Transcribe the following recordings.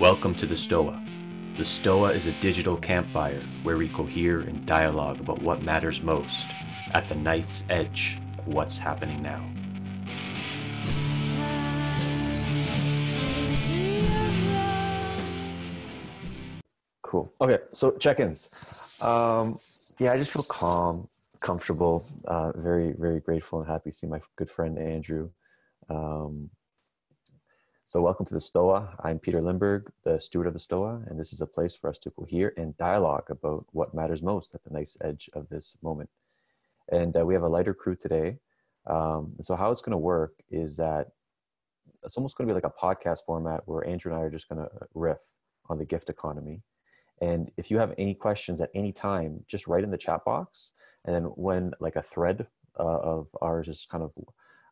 Welcome to the Stoa. The Stoa is a digital campfire where we cohere and dialogue about what matters most at the knife's edge of what's happening now. Cool. Okay, so check-ins. Um, yeah, I just feel calm, comfortable, uh, very, very grateful and happy to see my good friend Andrew. Um, so welcome to the Stoa. I'm Peter Limberg, the steward of the Stoa, and this is a place for us to cohere and dialogue about what matters most at the knife's edge of this moment. And uh, we have a lighter crew today. Um, and so how it's going to work is that it's almost going to be like a podcast format where Andrew and I are just going to riff on the gift economy and if you have any questions at any time, just write in the chat box. And then when like a thread uh, of ours is kind of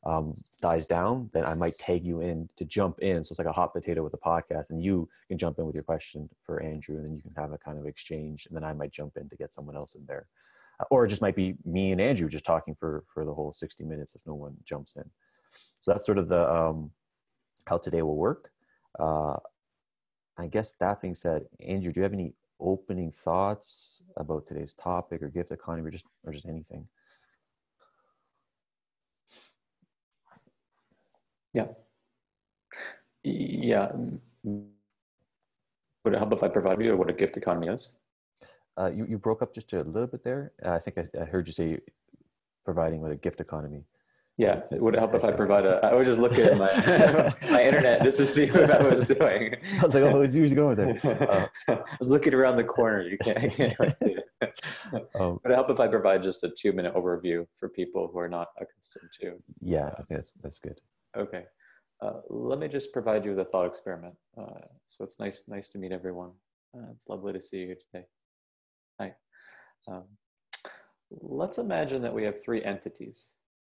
um, dies down, then I might tag you in to jump in. So it's like a hot potato with a podcast, and you can jump in with your question for Andrew, and then you can have a kind of exchange, and then I might jump in to get someone else in there, uh, or it just might be me and Andrew just talking for for the whole sixty minutes if no one jumps in. So that's sort of the um, how today will work. Uh, I guess that being said, Andrew, do you have any opening thoughts about today's topic or gift economy or just or just anything? Yeah. Yeah. Would it help if I provide you what a gift economy is? Uh, you, you broke up just a little bit there. I think I, I heard you say providing with a gift economy. Yeah, it would help if I provide a. I was just looking at my my internet just to see what I was doing. I was like, oh, who's, who's going there? Uh, I was looking around the corner. You can't, you can't see it. Um, would it help if I provide just a two minute overview for people who are not accustomed to? Yeah, I think that's that's good. Okay, uh, let me just provide you with a thought experiment. Uh, so it's nice nice to meet everyone. Uh, it's lovely to see you today. Hi. Um, let's imagine that we have three entities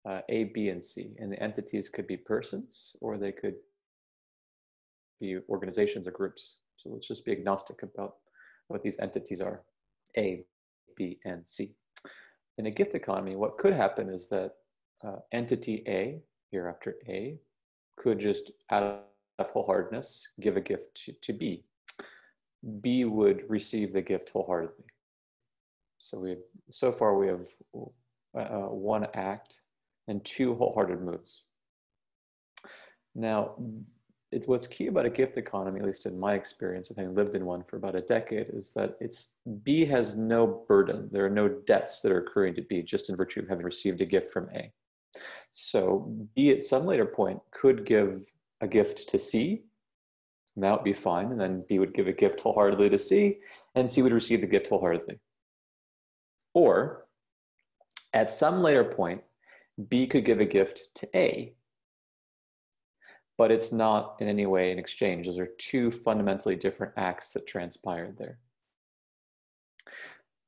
uh, A, B, and C. And the entities could be persons or they could be organizations or groups. So let's just be agnostic about what these entities are A, B, and C. In a gift economy, what could happen is that uh, entity A, here after A, could just out of wholeheartedness give a gift to, to B. B would receive the gift wholeheartedly. So we have, so far we have uh, one act and two wholehearted moves. Now, it's what's key about a gift economy, at least in my experience of having lived in one for about a decade, is that it's B has no burden. There are no debts that are accruing to B just in virtue of having received a gift from A. So B at some later point could give a gift to C, and that would be fine. And then B would give a gift wholeheartedly to C, and C would receive the gift wholeheartedly. Or at some later point, B could give a gift to A, but it's not in any way an exchange. Those are two fundamentally different acts that transpired there.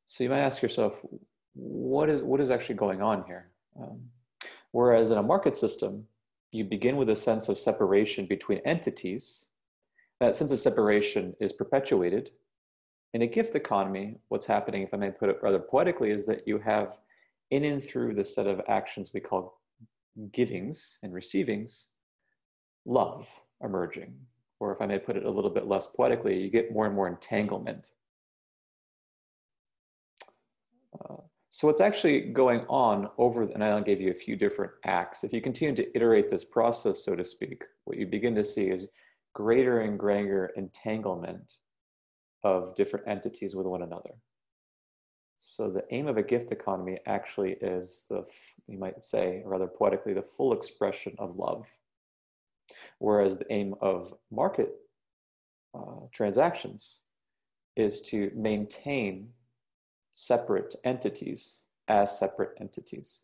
So you might ask yourself, what is, what is actually going on here? Um, whereas in a market system, you begin with a sense of separation between entities. That sense of separation is perpetuated. In a gift economy, what's happening, if I may put it rather poetically, is that you have in and through the set of actions we call givings and receivings, love emerging. Or if I may put it a little bit less poetically, you get more and more entanglement. Uh, so what's actually going on over, and I gave you a few different acts. If you continue to iterate this process, so to speak, what you begin to see is greater and greater entanglement of different entities with one another. So the aim of a gift economy actually is the, you might say, rather poetically, the full expression of love. Whereas the aim of market uh, transactions is to maintain separate entities as separate entities.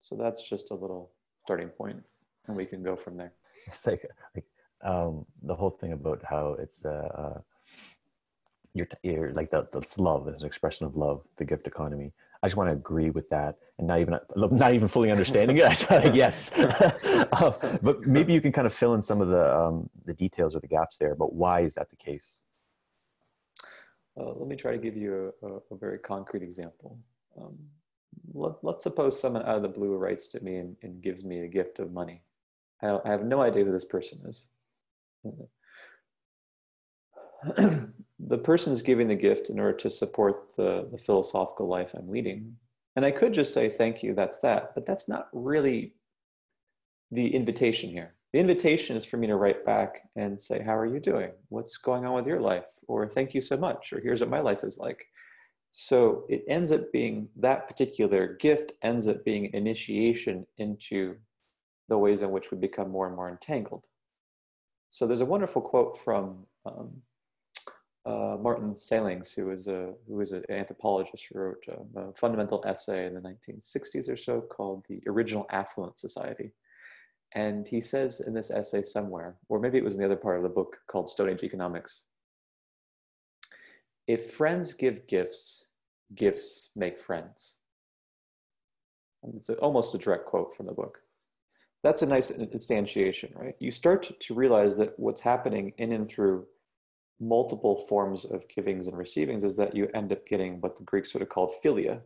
So that's just a little starting point, and we can go from there. It's like, like um, the whole thing about how it's uh, uh you're, you're like that that's love it's an expression of love the gift economy i just want to agree with that and not even not even fully understanding it yes uh, but maybe you can kind of fill in some of the um, the details or the gaps there but why is that the case uh, let me try to give you a, a, a very concrete example um, let, us suppose someone out of the blue writes to me and, and gives me a gift of money I, I have no idea who this person is the person is giving the gift in order to support the, the philosophical life I'm leading. And I could just say, thank you, that's that. But that's not really the invitation here. The invitation is for me to write back and say, How are you doing? What's going on with your life? Or thank you so much. Or here's what my life is like. So it ends up being that particular gift ends up being initiation into the ways in which we become more and more entangled. So there's a wonderful quote from um, uh, Martin Sahlins, who is a who was an anthropologist, who wrote a, a, fundamental essay in the 1960s or so called "The Original Affluent Society," and he says in this essay somewhere, or maybe it was in the other part of the book called Stone Age Economics, if friends give gifts, gifts make friends. And it's almost a direct quote from the book. That's a nice instantiation, right? You start to realize that what's happening in and through multiple forms of givings and receivings is that you end up getting what the Greeks would have called philia,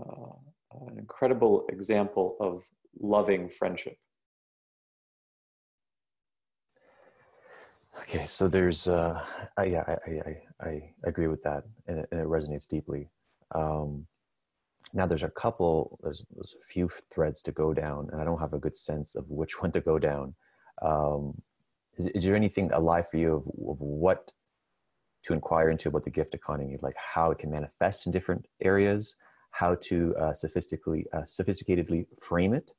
uh, an incredible example of loving friendship. Okay, so there's, uh, I, yeah, I, I, I agree with that, and it, and it resonates deeply. Um, now there's a couple, there's, there's a few threads to go down, and I don't have a good sense of which one to go down. Um, is, is there anything alive for you of, of what to inquire into about the gift economy, like how it can manifest in different areas, how to uh, sophisticatedly, uh, sophisticatedly frame it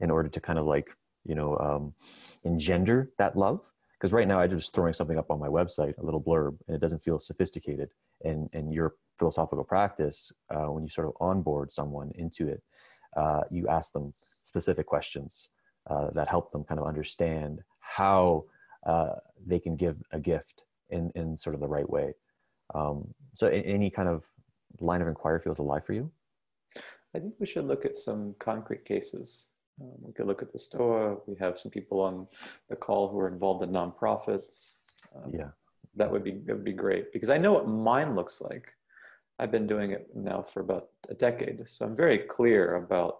in order to kind of like, you know, um, engender that love? Because right now I'm just throwing something up on my website, a little blurb, and it doesn't feel sophisticated. And and your philosophical practice, uh, when you sort of onboard someone into it, uh, you ask them specific questions uh, that help them kind of understand how uh, they can give a gift in in sort of the right way. Um, so, any kind of line of inquiry feels alive for you. I think we should look at some concrete cases. Um, we could look at the STOA. We have some people on the call who are involved in nonprofits. Um, yeah, that would be that would be great because I know what mine looks like. I've been doing it now for about a decade, so I'm very clear about.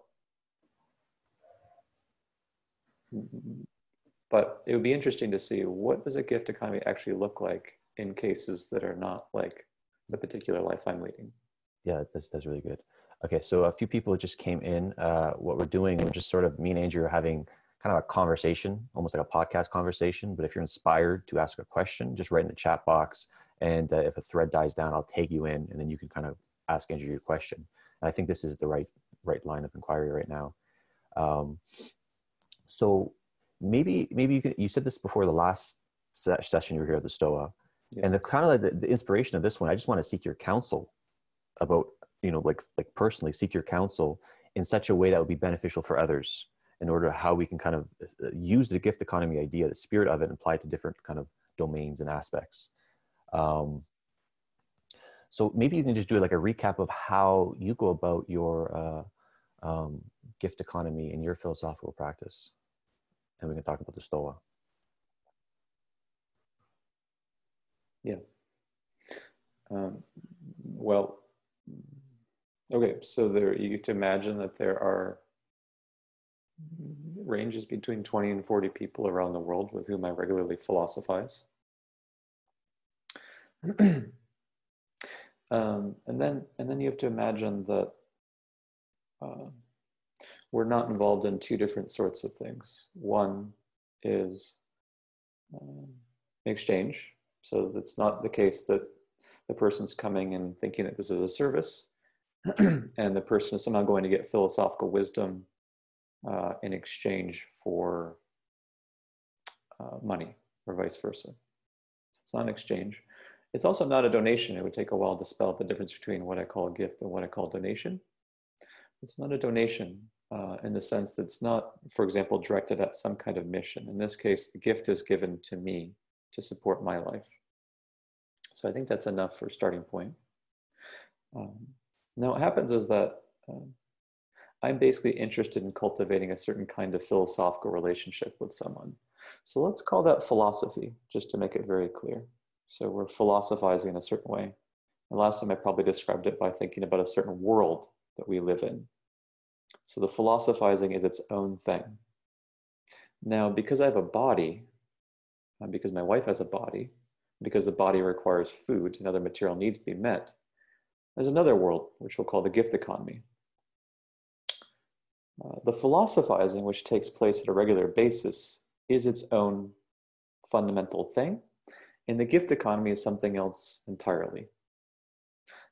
But it would be interesting to see what does a gift economy actually look like in cases that are not like the particular life I'm leading. Yeah, that's that's really good. Okay, so a few people just came in. Uh, what we're doing, we're just sort of me and Andrew are having kind of a conversation, almost like a podcast conversation. But if you're inspired to ask a question, just write in the chat box. And uh, if a thread dies down, I'll tag you in, and then you can kind of ask Andrew your question. And I think this is the right right line of inquiry right now. Um, so maybe maybe you could you said this before the last session you were here at the Stoa, yeah. and the kind of like the, the inspiration of this one. I just want to seek your counsel about you know like like personally seek your counsel in such a way that would be beneficial for others in order to how we can kind of uh, use the gift economy idea the spirit of it and apply it to different kind of domains and aspects. Um, so maybe you can just do like a recap of how you go about your uh, um, gift economy in your philosophical practice. And we can talk about the stoa. Yeah. Um, well Okay, so there you to imagine that there are ranges between 20 and 40 people around the world with whom I regularly philosophize. um, and then and then you have to imagine that uh, we're not involved in two different sorts of things. One is um, exchange. So it's not the case that the person's coming and thinking that this is a service and the person is somehow going to get philosophical wisdom uh, in exchange for uh, money or vice versa. So it's not an exchange. It's also not a donation. It would take a while to spell the difference between what I call a gift and what I call donation. It's not a donation uh, in the sense that it's not, for example, directed at some kind of mission. In this case, the gift is given to me to support my life. So I think that's enough for starting point. Um, now, what happens is that um, I'm basically interested in cultivating a certain kind of philosophical relationship with someone. So let's call that philosophy, just to make it very clear. So we're philosophizing in a certain way. And last time I probably described it by thinking about a certain world that we live in. So the philosophizing is its own thing. Now, because I have a body, and because my wife has a body, because the body requires food and other material needs to be met. There's another world, which we'll call the gift economy. Uh, the philosophizing, which takes place at a regular basis, is its own fundamental thing, and the gift economy is something else entirely.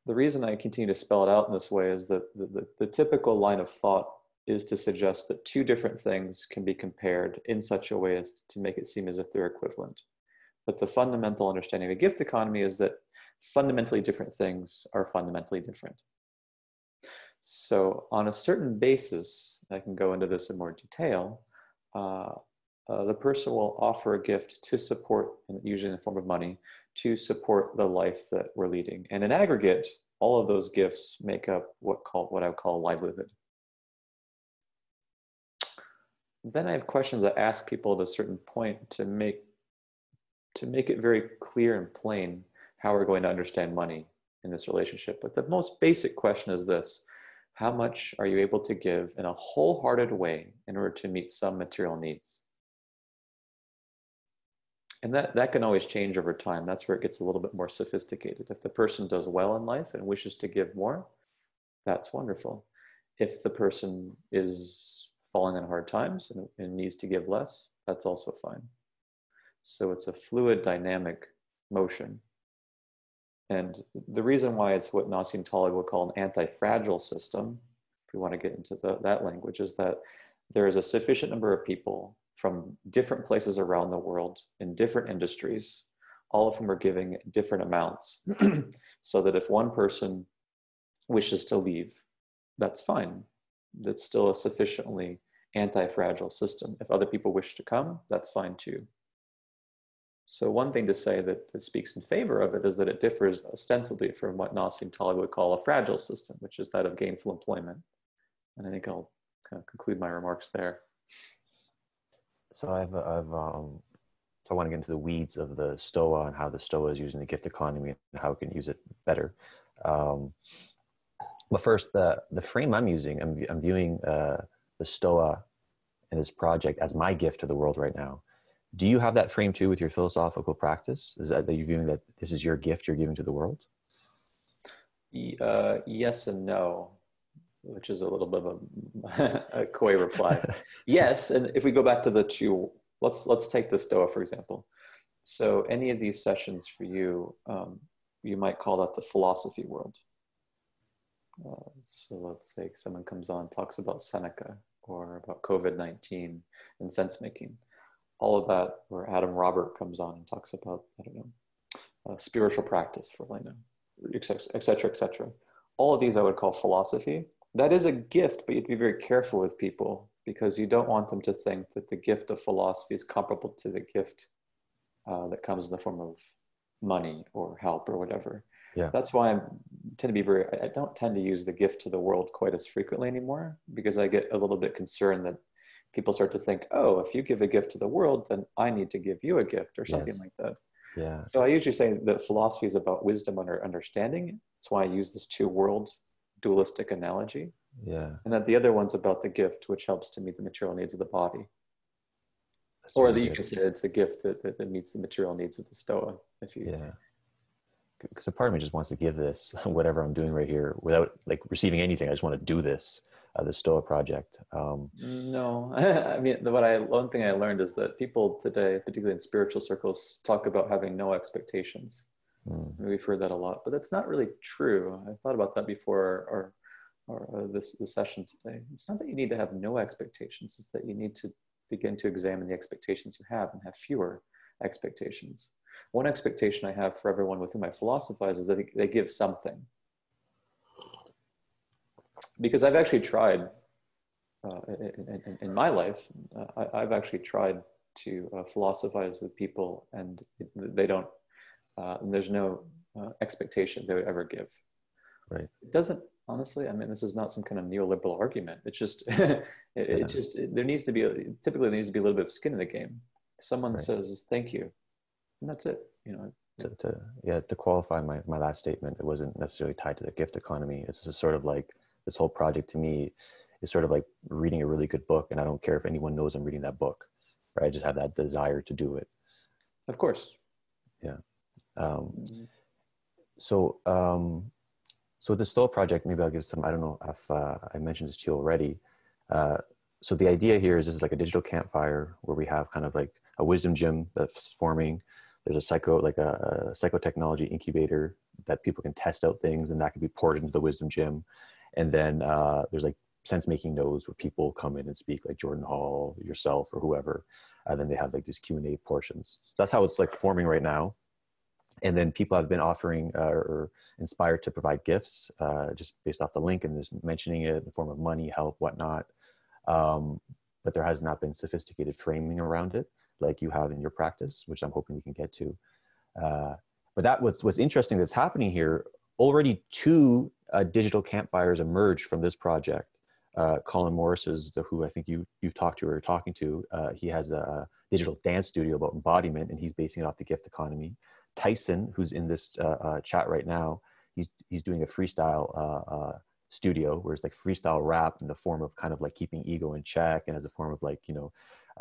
The reason I continue to spell it out in this way is that the, the, the typical line of thought is to suggest that two different things can be compared in such a way as to make it seem as if they're equivalent. But the fundamental understanding of a gift economy is that fundamentally different things are fundamentally different. So, on a certain basis, I can go into this in more detail. Uh, uh, the person will offer a gift to support, usually in the form of money, to support the life that we're leading. And in aggregate, all of those gifts make up what call what I would call livelihood. Then I have questions I ask people at a certain point to make to make it very clear and plain how we're going to understand money in this relationship. But the most basic question is this How much are you able to give in a wholehearted way in order to meet some material needs? And that, that can always change over time. That's where it gets a little bit more sophisticated. If the person does well in life and wishes to give more, that's wonderful. If the person is falling on hard times and, and needs to give less, that's also fine. So it's a fluid dynamic motion. And the reason why it's what Nassim Taleb would call an anti-fragile system, if we want to get into the, that language, is that there is a sufficient number of people from different places around the world in different industries, all of whom are giving different amounts. so that if one person wishes to leave, that's fine. That's still a sufficiently anti-fragile system. If other people wish to come, that's fine too. So one thing to say that, that, speaks in favor of it is that it differs ostensibly from what Nassim Taleb would call a fragile system, which is that of gainful employment. And I think I'll kind of conclude my remarks there. So I've, I've um, so I want to get into the weeds of the Stoa and how the Stoa is using the gift economy and how it can use it better. Um, but first, the the frame I'm using, I'm, I'm viewing uh, the Stoa and this project as my gift to the world right now do you have that frame too with your philosophical practice? Is that, that you're viewing that this is your gift you're giving to the world? Uh, yes and no which is a little bit of a, a coy reply. Yes and if we go back to the two let's let's take the stoa for example. So any of these sessions for you um, you might call that the philosophy world. Uh, so let's say someone comes on talks about seneca or about covid-19 and sense making all of that, where Adam Robbert comes on and talks about, I don't know, uh, spiritual practice for Lena, et cetera, et cetera, et cetera. All of these I would call philosophy. That is a gift, but you have to be very careful with people because you don't want them to think that the gift of philosophy is comparable to the gift uh, that comes in the form of money or help or whatever. Yeah. That's why I tend to be very, I don't tend to use the gift to the world quite as frequently anymore because I get a little bit concerned that people start to think, oh, if you give a gift to the world, then I need to give you a gift or something yes. like that. Yeah. So I usually say that philosophy is about wisdom and understanding. That's why I use this two world dualistic analogy. Yeah. And that the other one's about the gift, which helps to meet the material needs of the body. That's or that you can say it's a gift that, that, that, meets the material needs of the Stoa. If you yeah. Because a part of me just wants to give this whatever I'm doing right here without like receiving anything. I just want to do this uh, the Stoa project? Um, no, I mean, what I one thing I learned is that people today, particularly in spiritual circles, talk about having no expectations. Mm. We've heard that a lot, but that's not really true. I thought about that before our, our uh, this, this session today. It's not that you need to have no expectations; it's that you need to begin to examine the expectations you have and have fewer expectations. One expectation I have for everyone with whom I philosophize is that they give something because I've actually tried uh, in, in, in, my life, uh, I, have actually tried to uh, philosophize with people, and they don't. Uh, there's no uh, expectation they would ever give. Right. It doesn't honestly. I mean, this is not some kind of neoliberal argument. It's just, it, yeah. just it, there needs to be a, typically there needs to be a little bit of skin in the game. Someone right. says thank you, and that's it. You know, to, to, yeah to qualify my, my last statement it wasn't necessarily tied to the gift economy it's just sort of like this whole project to me is sort of like reading a really good book and i don't care if anyone knows i'm reading that book right i just have that desire to do it of course yeah Um, mm-hmm. So, um, so the Stoa project, maybe I'll give some. I don't know if uh, I mentioned this to you already. Uh, so the idea here is this is like a digital campfire where we have kind of like a wisdom gym that's forming. There's a psycho like a, a psychotechnology incubator that people can test out things, and that can be ported into the wisdom gym. And then uh, there's like sense making nodes where people come in and speak, like Jordan Hall, yourself, or whoever. And then they have like these Q and A portions. So that's how it's like forming right now. And then people have been offering uh, or inspired to provide gifts uh, just based off the link and just mentioning it in the form of money, help, whatnot. Um, but there has not been sophisticated framing around it like you have in your practice, which I'm hoping we can get to. Uh, but that was what's interesting that's happening here. Already two uh, digital campfires emerged from this project. Uh, Colin Morris is the who I think you you've talked to or are talking to. Uh, he has a digital dance studio about embodiment, and he's basing it off the gift economy. Tyson, who's in this uh, uh, chat right now, he's he's doing a freestyle studio where it's like freestyle rap in the form of kind of like keeping ego in check and as a form of like you know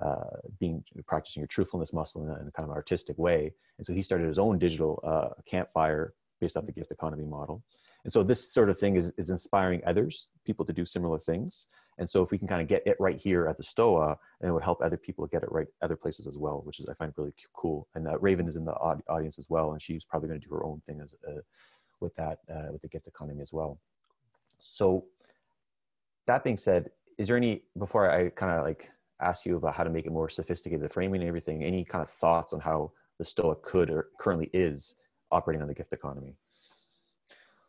uh, being practicing your truthfulness muscle in a, in a, kind of artistic way. And so he started his own digital uh, campfire based off the gift economy model. And so this sort of thing is, is inspiring others, people to do similar things. And so if we can kind of get it right here at the Stoa, and it would help other people get it right other places as well, which is I find really cool. And uh, Raven is in the audience as well, and she's probably going to do her own thing as uh, with that uh, with the gift economy as well. So that being said, is there any before I kind of like ask you about how to make it more sophisticated, the framing and everything. Any kind of thoughts on how the Stoa could or currently is operating on the gift economy?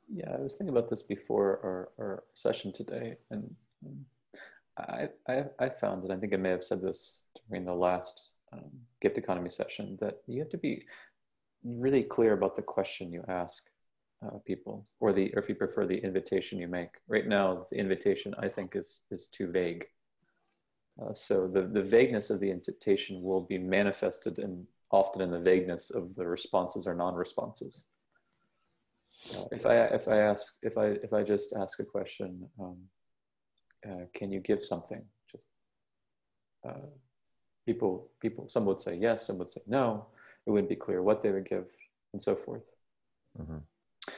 Yeah, I was thinking about this before our, our session today, and I, I, I found, and I think I may have said this during the last um, gift economy session, that you have to be really clear about the question you ask uh, people, or the, or if you prefer, the invitation you make. Right now, the invitation I think is is too vague. Uh, so the, the vagueness of the invitation will be manifested in often in the vagueness of the responses or non-responses. If I if I ask if I if I just ask a question, um, uh, can you give something? Just uh, people people some would say yes, some would say no. It wouldn't be clear what they would give, and so forth. Mm-hmm.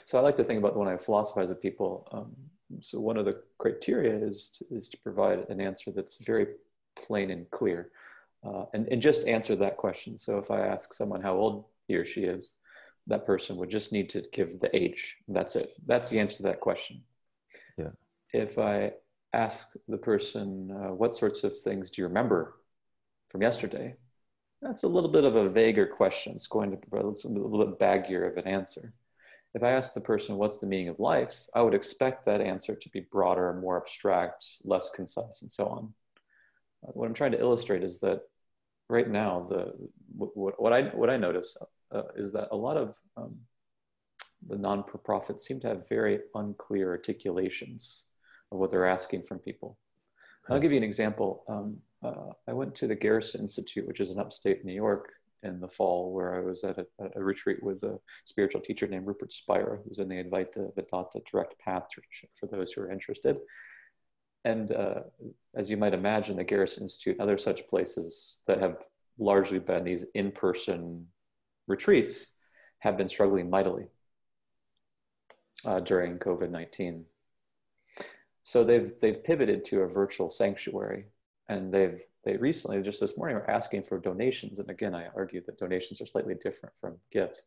So I like to think about when I philosophize with people. Um, so one of the criteria is to, is to provide an answer that's very plain and clear. Uh, and, and just answer that question. So if I ask someone how old he or she is, that person would just need to give the age. That's it. That's the answer to that question. Yeah. If I ask the person, uh, what sorts of things do you remember from yesterday? That's a little bit of a vaguer question. It's going to be a little bit baggier of an answer. If I ask the person, what's the meaning of life? I would expect that answer to be broader, more abstract, less concise, and so on what I'm trying to illustrate is that right now, the what, what I what I notice uh, is that a lot of um, the non-for-profits seem to have very unclear articulations of what they're asking from people. I'll give you an example. Um, uh, I went to the Garrison Institute, which is in upstate New York, in the fall, where I was at a, a retreat with a spiritual teacher named Rupert Spira, who's in the Advaita Vedanta Direct Path for those who are interested. And uh, as you might imagine, the Garrison Institute and other such places that have largely been these in person retreats have been struggling mightily uh, during COVID 19. So they've, they've pivoted to a virtual sanctuary and they've they recently just this morning were asking for donations and again i argue that donations are slightly different from gifts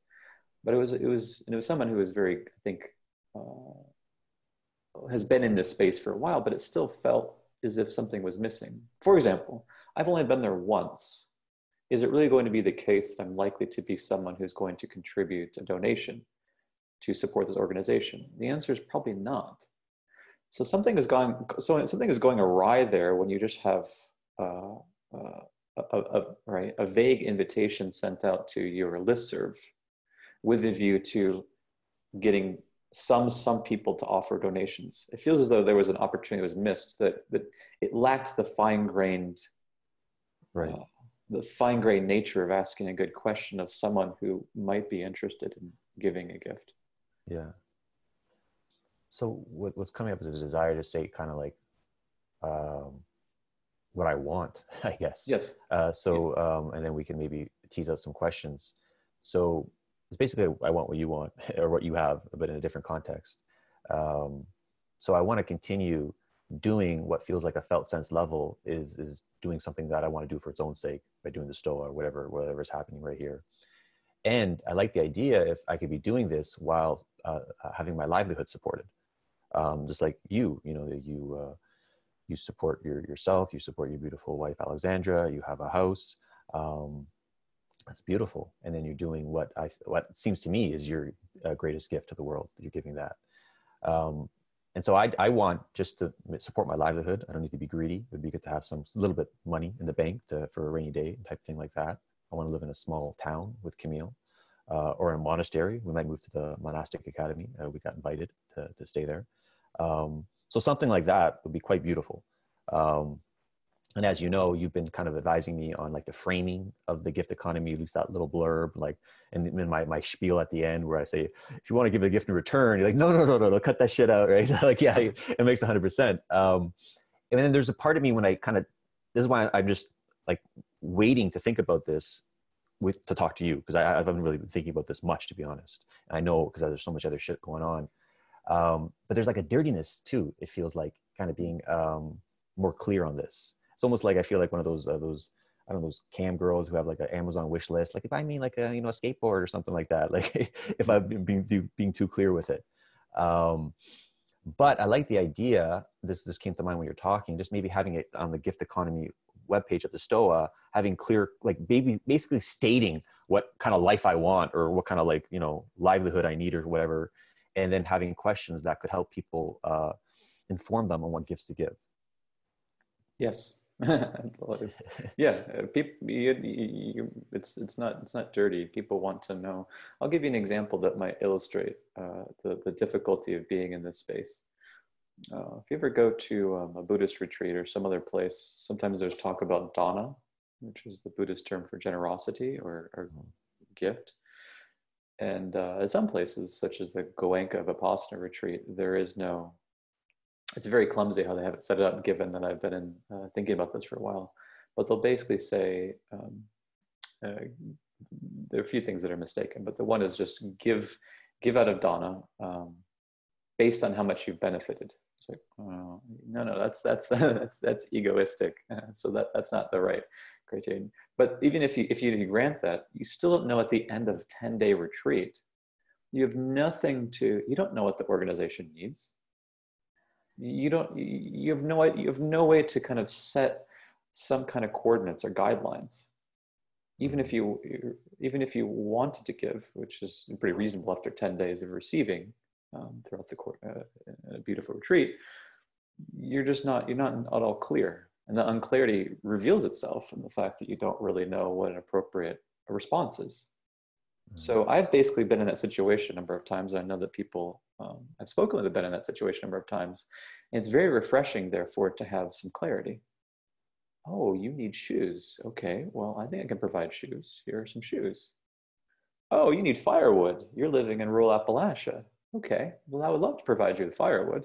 but it was it was it was someone who was very i think uh, has been in this space for a while, but it still felt as if something was missing. For example, I've only been there once. Is it really going to be the case that I'm likely to be someone who's going to contribute a donation to support this organization? The answer is probably not. So something is going so something is going awry there when you just have uh, uh, a, a, right a vague invitation sent out to your listserv with a view to getting some some people to offer donations. It feels as though there was an opportunity that was missed. That that it lacked the fine grained, right, uh, the fine grained nature of asking a good question of someone who might be interested in giving a gift. Yeah. So what, what's coming up is a desire to say kind of like um, what I want, I guess. Yes. Uh, so um, and then we can maybe tease out some questions. So it's basically I want what you want or what you have, but in a different context. Um, so I want to continue doing what feels like a felt sense level is is doing something that I want to do for its own sake by doing the stoa or whatever whatever is happening right here. And I like the idea if I could be doing this while uh, having my livelihood supported, um, just like you, you know, you uh, you support your yourself, you support your beautiful wife Alexandra, you have a house. Um, that's beautiful, and then you're doing what I what seems to me is your uh, greatest gift to the world. You're giving that. Um, and so I, I want just to support my livelihood. I don't need to be greedy. It would be good to have some little bit money in the bank to, for a rainy day type thing like that. I want to live in a small town with Camille uh, or in a monastery. We might move to the monastic academy. Uh, we got invited to, to stay there. Um, so something like that would be quite beautiful. Um, and as you know, you've been kind of advising me on like the framing of the gift economy, at least that little blurb, like, and in my, my spiel at the end where I say, if you want to give a gift in return, you're like, no, no, no, no, no, cut that shit out, right? like, yeah, it makes hundred percent. Um, and then there's a part of me when I kind of, this is why I'm just like waiting to think about this with, to talk to you. Cause I, I haven't really been thinking about this much, to be honest. And I know because there's so much other shit going on. Um, but there's like a dirtiness too. It feels like kind of being um, more clear on this it's almost like I feel like one of those uh, those I don't know those cam girls who have like an Amazon wish list. Like if I mean like a you know a skateboard or something like that. Like if I've been being, being too clear with it. Um, but I like the idea. This this came to mind when you're talking. Just maybe having it on the gift economy webpage at the Stoa, having clear like maybe basically stating what kind of life I want or what kind of like you know livelihood I need or whatever, and then having questions that could help people uh, inform them on what gifts to give. Yes, yeah, uh, people, you, you, it's it's not it's not dirty. People want to know. I'll give you an example that might illustrate uh, the the difficulty of being in this space. Uh, if you ever go to um, a Buddhist retreat or some other place, sometimes there's talk about dana, which is the Buddhist term for generosity or, or gift. And uh, at some places, such as the Goenka Vipassana retreat, there is no it's very clumsy how they have it set up, given that I've been in, uh, thinking about this for a while. But they'll basically say um, uh, there are a few things that are mistaken, but the one is just give give out of dana um, based on how much you've benefited. It's like, oh, no, no, that's that's that's that's egoistic. so that that's not the right criterion. But even if you if you grant that, you still don't know at the end of ten day retreat. You have nothing to. You don't know what the organization needs you don't you have no you have no way to kind of set some kind of coordinates or guidelines even if you even if you wanted to give which is pretty reasonable after 10 days of receiving um, throughout the court uh, a beautiful retreat you're just not you're not at all clear and the unclarity reveals itself in the fact that you don't really know what an appropriate response is so mm-hmm. I've basically been in that situation a number of times. I know that people um, I've spoken with a been in that situation a number of times. And it's very refreshing, therefore, to have some clarity. Oh, you need shoes. Okay, well, I think I can provide shoes. Here are some shoes. Oh, you need firewood. You're living in rural Appalachia. Okay, well, I would love to provide you with firewood.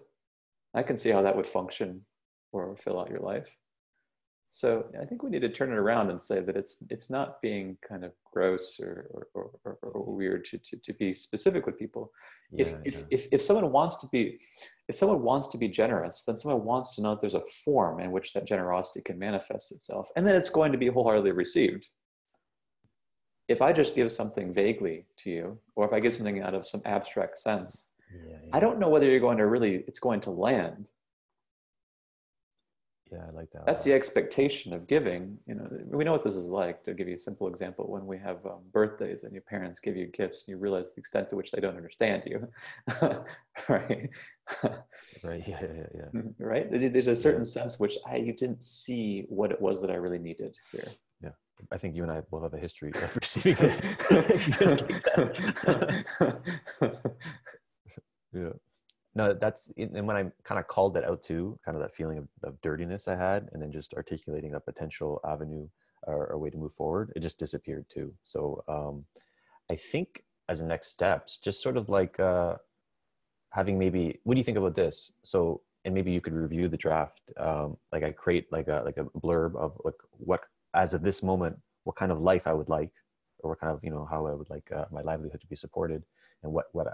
I can see how that would function or fill out your life. So I think we need to turn it around and say that it's it's not being kind of gross or or, or, or weird to, to, to be specific with people. Yeah, if, yeah. if if if someone wants to be if someone wants to be generous, then someone wants to know that there's a form in which that generosity can manifest itself, and then it's going to be wholeheartedly received. If I just give something vaguely to you, or if I give something out of some abstract sense, yeah, I don't know whether you're going to really it's going to land yeah, I like that. That's the expectation of giving. You know, we know what this is like. To give you a simple example, when we have um, birthdays and your parents give you gifts, and you realize the extent to which they don't understand you, right? right. Yeah. Yeah. Yeah. Right. There's a certain yeah. sense which I you didn't see what it was that I really needed here. Yeah. I think you and I both have a history of receiving gifts like that. yeah no that's and when i kind of called that out too kind of that feeling of, of dirtiness i had and then just articulating a potential avenue or, or way to move forward it just disappeared too. So um, i think as a next steps just sort of like uh, having maybe what do you think about this? So and maybe you could review the draft um, like i create like a like a blurb of like what as of this moment what kind of life i would like or what kind of you know how I would like uh, my livelihood to be supported and what what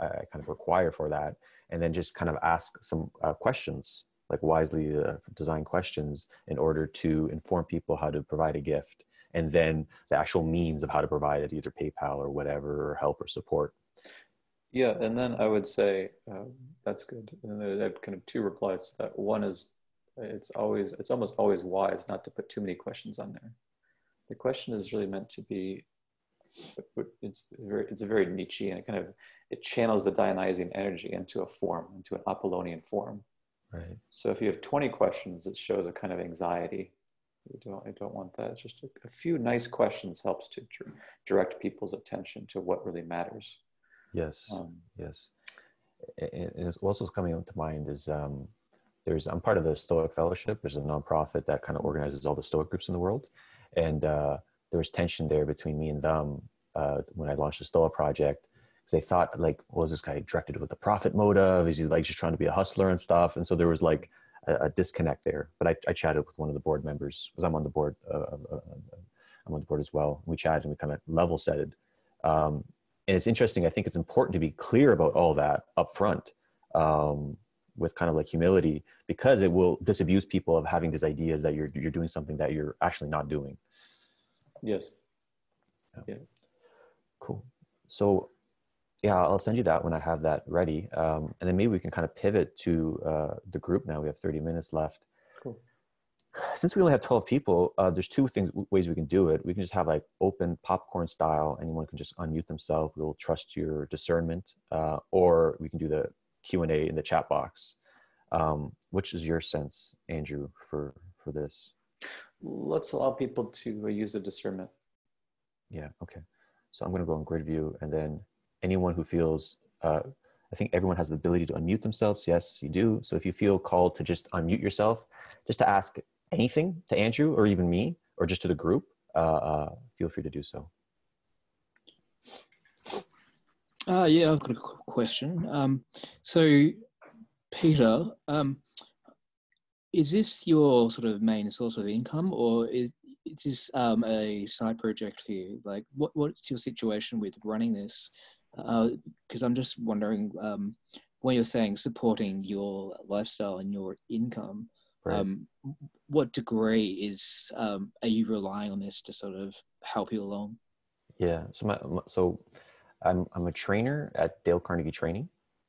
I, I, kind of require for that, and then just kind of ask some uh, questions like wisely uh, designed questions in order to inform people how to provide a gift and then the actual means of how to provide it either paypal or whatever or help or support. Yeah and then i would say um, that's good. And i have kind of two replies to that. One is it's always it's almost always wise not to put too many questions on there. The question is really meant to be it's very it's a very Nietzsche and it kind of it channels the Dionysian energy into a form into an Apollonian form right so if you have 20 questions it shows a kind of anxiety I don't, I don't want that. Just a, a few nice questions helps to direct people's attention to what really matters. Yes, um, yes. And, and also coming to mind is um, there's I'm part of the Stoic Fellowship. There's a nonprofit that kind of organizes all the Stoic groups in the world, and uh, there was tension there between me and them uh, when I launched the Stoa project because they thought like, well, is this guy directed with the profit motive? Is he like just trying to be a hustler and stuff? And so there was like a, a disconnect there. But I, I, chatted with one of the board members because I'm on the board. Uh, uh, uh, I'm on the board as well. We chatted and we kind of level setted. Um, and it's interesting. I think it's important to be clear about all that up front um, with kind of like humility because it will disabuse people of having these ideas that you're you're doing something that you're actually not doing. Yes. Yeah. yeah. Cool. So yeah, I'll send you that when I have that ready. Um, and then maybe we can kind of pivot to uh, the group now. We have 30 minutes left. Cool. Since we only have 12 people, uh, there's two things, ways we can do it. We can just have like open popcorn style. Anyone can just unmute themselves. We'll trust your discernment. Uh, or we can do the Q&A in the chat box. Um, which is your sense, Andrew, for, for this? Let's allow people to use the discernment. Yeah, okay. So I'm going to go in grid view and then anyone who feels uh, I think everyone has the ability to unmute themselves. Yes, you do. So if you feel called to just unmute yourself, just to ask anything to Andrew or even me or just to the group, uh, uh, feel free to do so. Uh, yeah, I've got a question. Um, so, Peter, um, is this your sort of main source of income, or is, is this um, a side project for you? Like, what what's your situation with running this? because uh, I'm just wondering um, when you're saying supporting your lifestyle and your income, right. um, what degree is um, are you relying on this to sort of help you along? Yeah, so my, so I'm I'm a trainer at Dale Carnegie Training.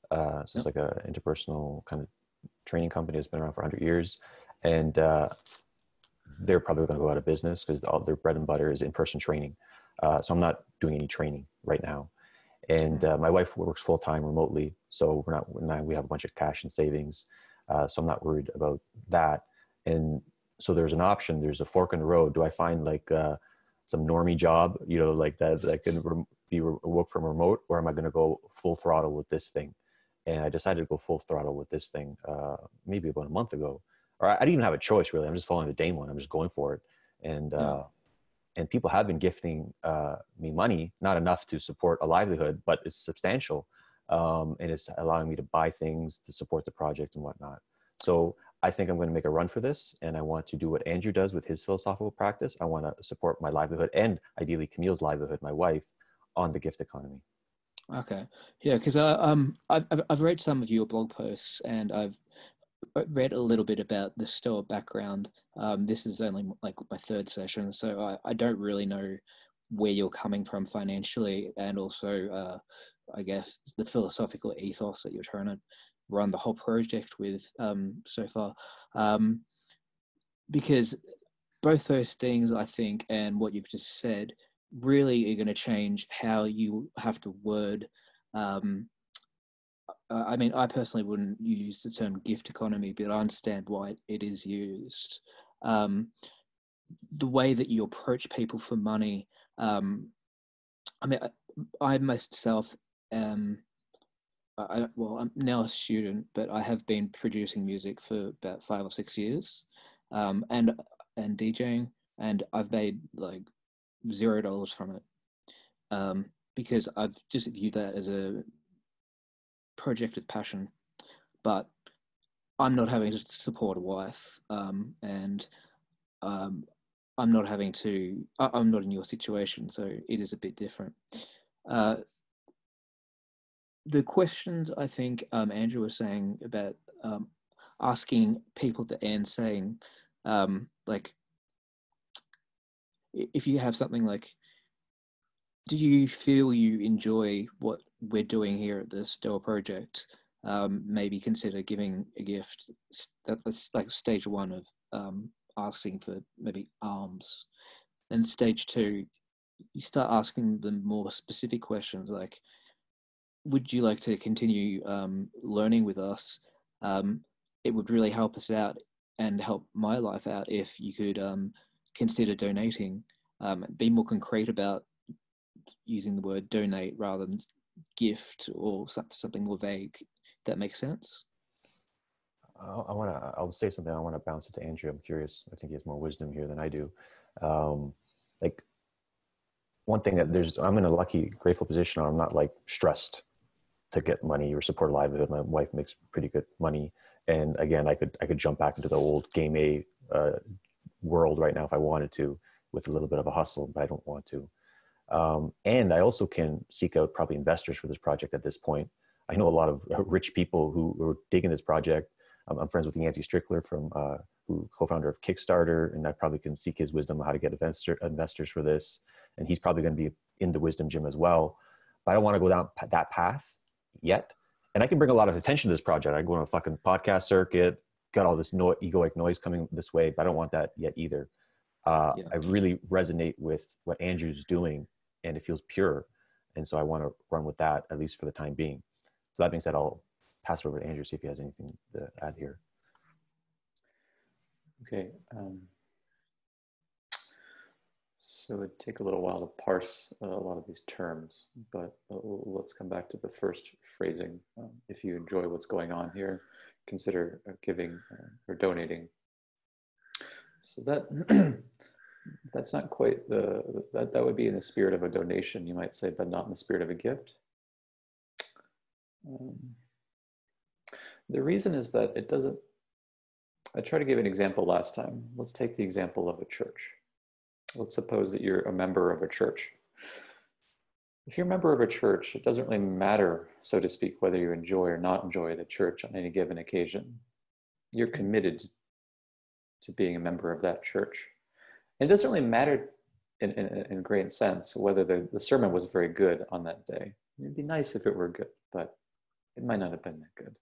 Uh, so it's like a interpersonal kind of training company that's been around for 100 years, and uh, they're probably going to go out of business because all their bread and butter is in-person training. Uh, so I'm not doing any training right now and uh, my wife works full time remotely, so we're not, we're we have a bunch of cash and savings, uh, so I'm not worried about that. And so there's an option. There's a fork in the road. Do I find like uh, some normie job, you know, like that that can be work from remote, or am I going to go full throttle with this thing? And I decided to go full throttle with this thing uh, maybe about a month ago. Or I, I, didn't even have a choice really. I'm just following the daimon. I'm just going for it. And uh, and people have been gifting uh, me money, not enough to support a livelihood, but it's substantial, um, and it's allowing me to buy things to support the project and whatnot. So I think I'm going to make a run for this, and I want to do what Andrew does with his philosophical practice. I want to support my livelihood and ideally Camille's livelihood, my wife, on the gift economy. Okay, yeah, because uh, um, I've I've read some of your blog posts, and I've read a little bit about the Stoa background. Um, this is only like my third session, so I, I don't really know where you're coming from financially, and also uh, I guess the philosophical ethos that you're trying to run the whole project with um, so far. Um, because both those things, I think, and what you've just said, really are going to change how you have to word um, I mean, I personally wouldn't use the term gift economy, but I understand why it is used. Um, the way that you approach people for money, um, I mean, I, I myself am, I, well, I'm now a student, but I have been producing music for about five or six years, um, and and DJing, and I've made like zero dollars from it, um, because I've just viewed that as a project of passion, but I'm not having to support a wife, um, and um, I'm not having to. I'm not in your situation, so it is a bit different. Uh, the questions I think um, Andrew was saying about um, asking people at the end, saying um, like, if you have something like, do you feel you enjoy what we're doing here at the Stoa project? Um, maybe consider giving a gift. That's like stage one of um, asking for maybe alms. And stage two, you start asking them more specific questions like, would you like to continue um, learning with us? Um, it would really help us out and help my life out if you could um, consider donating. Um, be more concrete about using the word donate rather than gift or something more vague. That makes sense. I want to. I'll say something. I want to bounce it to Andrew. I'm curious. I think he has more wisdom here than I do. Um, like one thing that there's, I'm in a lucky, grateful position. I'm not like stressed to get money or support a livelihood. My wife makes pretty good money, and again, I could I could jump back into the old game A uh, world right now if I wanted to, with a little bit of a hustle, but I don't want to. Um, and I also can seek out probably investors for this project at this point. I know a lot of rich people who are digging this project I'm, I'm friends with Yancey Strickler from uh, who co-founder of Kickstarter, and I probably can seek his wisdom on how to get investor, investors for this. And he's probably going to be in the wisdom gym as well. But I don't want to go down that path yet. And I can bring a lot of attention to this project. I go on a fucking podcast circuit, got all this no- egoic noise coming this way, but I don't want that yet either. Uh, yeah. I really resonate with what Andrew's doing, and it feels pure. And so I want to run with that at least for the time being. So that being said, I'll pass it over to Andrew, see if he has anything to add here. Okay. Um, so it would take a little while to parse uh, a lot of these terms, but uh, let's come back to the first phrasing. Um, if you enjoy what's going on here, consider uh, giving uh, or donating. So that that's not quite the that that would be in the spirit of a donation, you might say, but not in the spirit of a gift. Um, the reason is that it doesn't, I tried to give an example last time. Let's take the example of a church. Let's suppose that you're a member of a church. If you're a member of a church, it doesn't really matter, so to speak, whether you enjoy or not enjoy the church on any given occasion. You're committed to being a member of that church. And it doesn't really matter in, in, in a great sense whether the, the sermon was very good on that day. It'd be nice if it were good, but it might not have been that good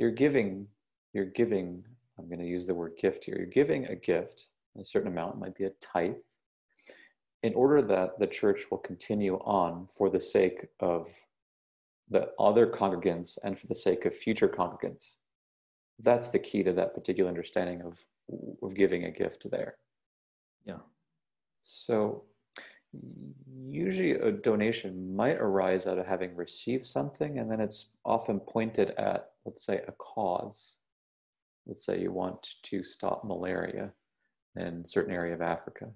you're giving, you're giving, I'm going to use the word gift here, you're giving a gift, a certain amount, might be a tithe, in order that the church will continue on for the sake of the other congregants and for the sake of future congregants. That's the key to that particular understanding of, of giving a gift there. Yeah. So usually a donation might arise out of having received something and then it's often pointed at let's say a cause let's say you want to stop malaria in a certain area of africa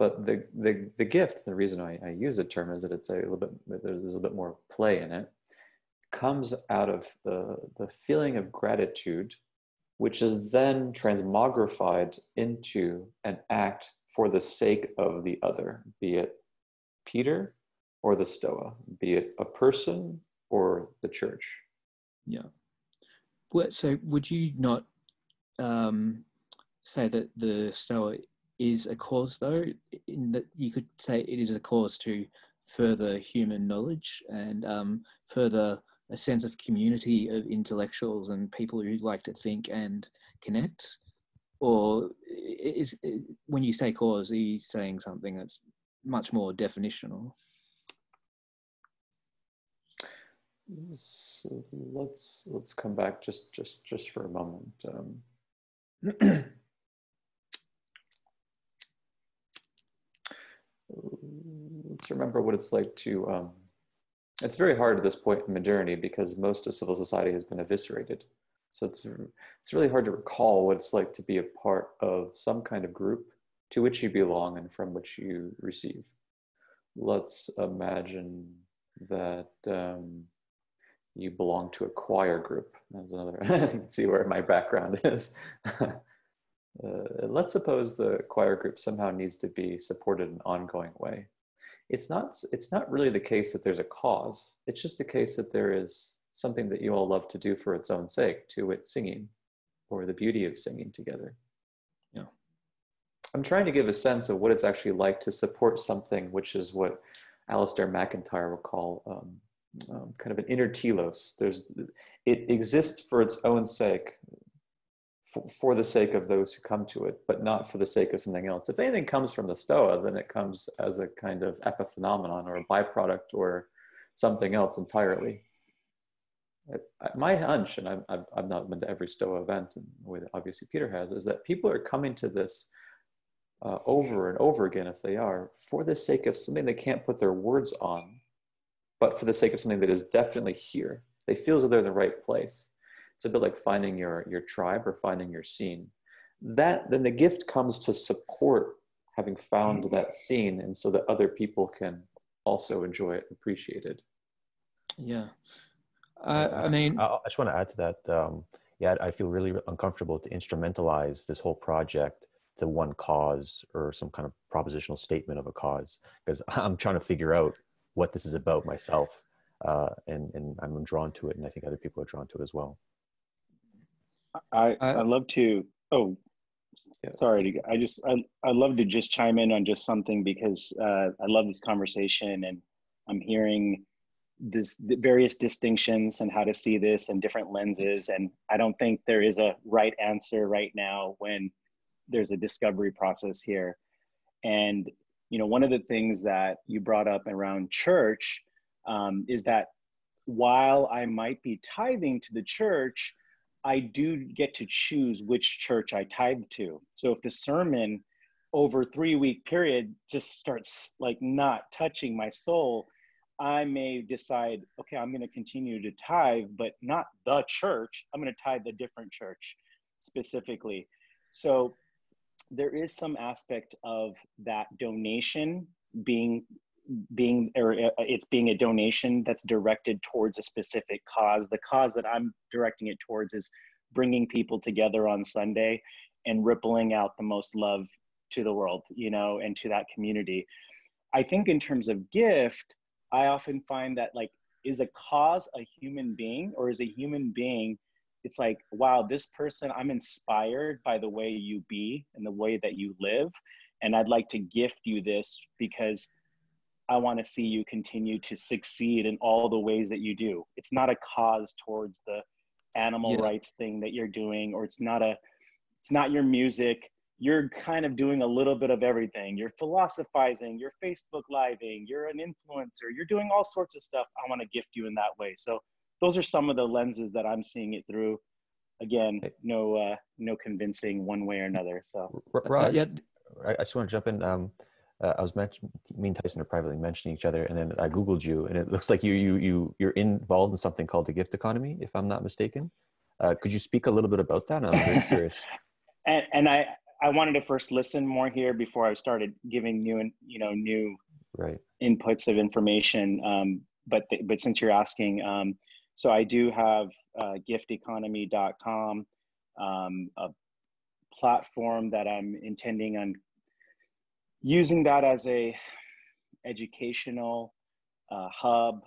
but the the, the gift the reason I, I use the term is that it's a little bit there's a little bit more play in it comes out of the, the feeling of gratitude which is then transmogrified into an act for the sake of the other, be it Peter or the Stoa, be it a person or the church. Yeah. So would you not um, say that the Stoa is a cause, though, in that you could say it is a cause to further human knowledge and um, further a sense of community of intellectuals and people who like to think and connect? or is when you say cause, are you saying something that's much more definitional? So let's let's come back just just just for a moment. Um, let's remember what it's like to. Um, it's very hard at this point in modernity because most of civil society has been eviscerated. So it's, it's really hard to recall what it's like to be a part of some kind of group to which you belong and from which you receive. Let's imagine that um, you belong to a choir group. That's another, can see where my background is. uh, let's suppose the choir group somehow needs to be supported in an ongoing way. It's not, it's not really the case that there's a cause. It's just the case that there is something that you all love to do for its own sake, to it singing, or the beauty of singing together. Yeah. I'm trying to give a sense of what it's actually like to support something, which is what Alasdair MacIntyre would call um, um, kind of an inner telos. There's, it exists for its own sake, for, for the sake of those who come to it, but not for the sake of something else. If anything comes from the Stoa, then it comes as a kind of epiphenomenon or a byproduct or something else entirely. My hunch, and I've, I've, not been to every Stoa event that obviously Peter has, is that people are coming to this uh, over and over again, if they are, for the sake of something they can't put their words on, but for the sake of something that is definitely here. They feel as though they're in the right place it's a bit like finding your your tribe or finding your scene. That then the gift comes to support having found mm. that scene and so that other people can also enjoy it appreciate it. Yeah. Uh, i mean I, I, just want to add to that um, yeah i feel really uncomfortable to instrumentalize this whole project to one cause or some kind of propositional statement of a cause because i'm trying to figure out what this is about myself uh, and, and i'm drawn to it and i think other people are drawn to it as well I I love to. Oh, yeah. sorry. To, I just I I love to just chime in on just something because uh, I love this conversation and I'm hearing this various distinctions and how to see this and different lenses and I don't think there is a right answer right now when there's a discovery process here. And you know, one of the things that you brought up around church um, is that while I might be tithing to the church, I do get to choose which church I tithe to. So if the sermon over three week period just starts like not touching my soul, I may decide, okay, I'm going to continue to tithe, but not the church. I'm going to tithe the different church specifically. So there is some aspect of that donation being being or uh, it's being a donation that's directed towards a specific cause. The cause that i'm directing it towards is bringing people together on sunday and rippling out the most love to the world you know and to that community. I think in terms of gift i often find that like is a cause a human being or is a human being it's like wow this person i'm inspired by the way you be and the way that you live and i'd like to gift you this because I want to see you continue to succeed in all the ways that you do. It's not a cause towards the animal yeah. rights thing that you're doing, or it's not a, it's not your music. You're kind of doing a little bit of everything. You're philosophizing, you're Facebook living, you're an influencer, you're doing all sorts of stuff. I want to gift you in that way. So those are some of the lenses that I'm seeing it through. Again, no, uh, no convincing one way or another. So, Raj, yeah. I just want to jump in. Um, uh, I was mentioning me and Tyson are privately mentioning each other, and then I googled you, and it looks like you you you you're involved in something called the gift economy, if I'm not mistaken. Uh, could you speak a little bit about that? I'm very curious. and, and I I wanted to first listen more here before I started giving you you know new right inputs of information. Um, but th- but since you're asking, um, so I do have uh, gifteconomy.com, um, a platform that I'm intending on using that as a educational uh, hub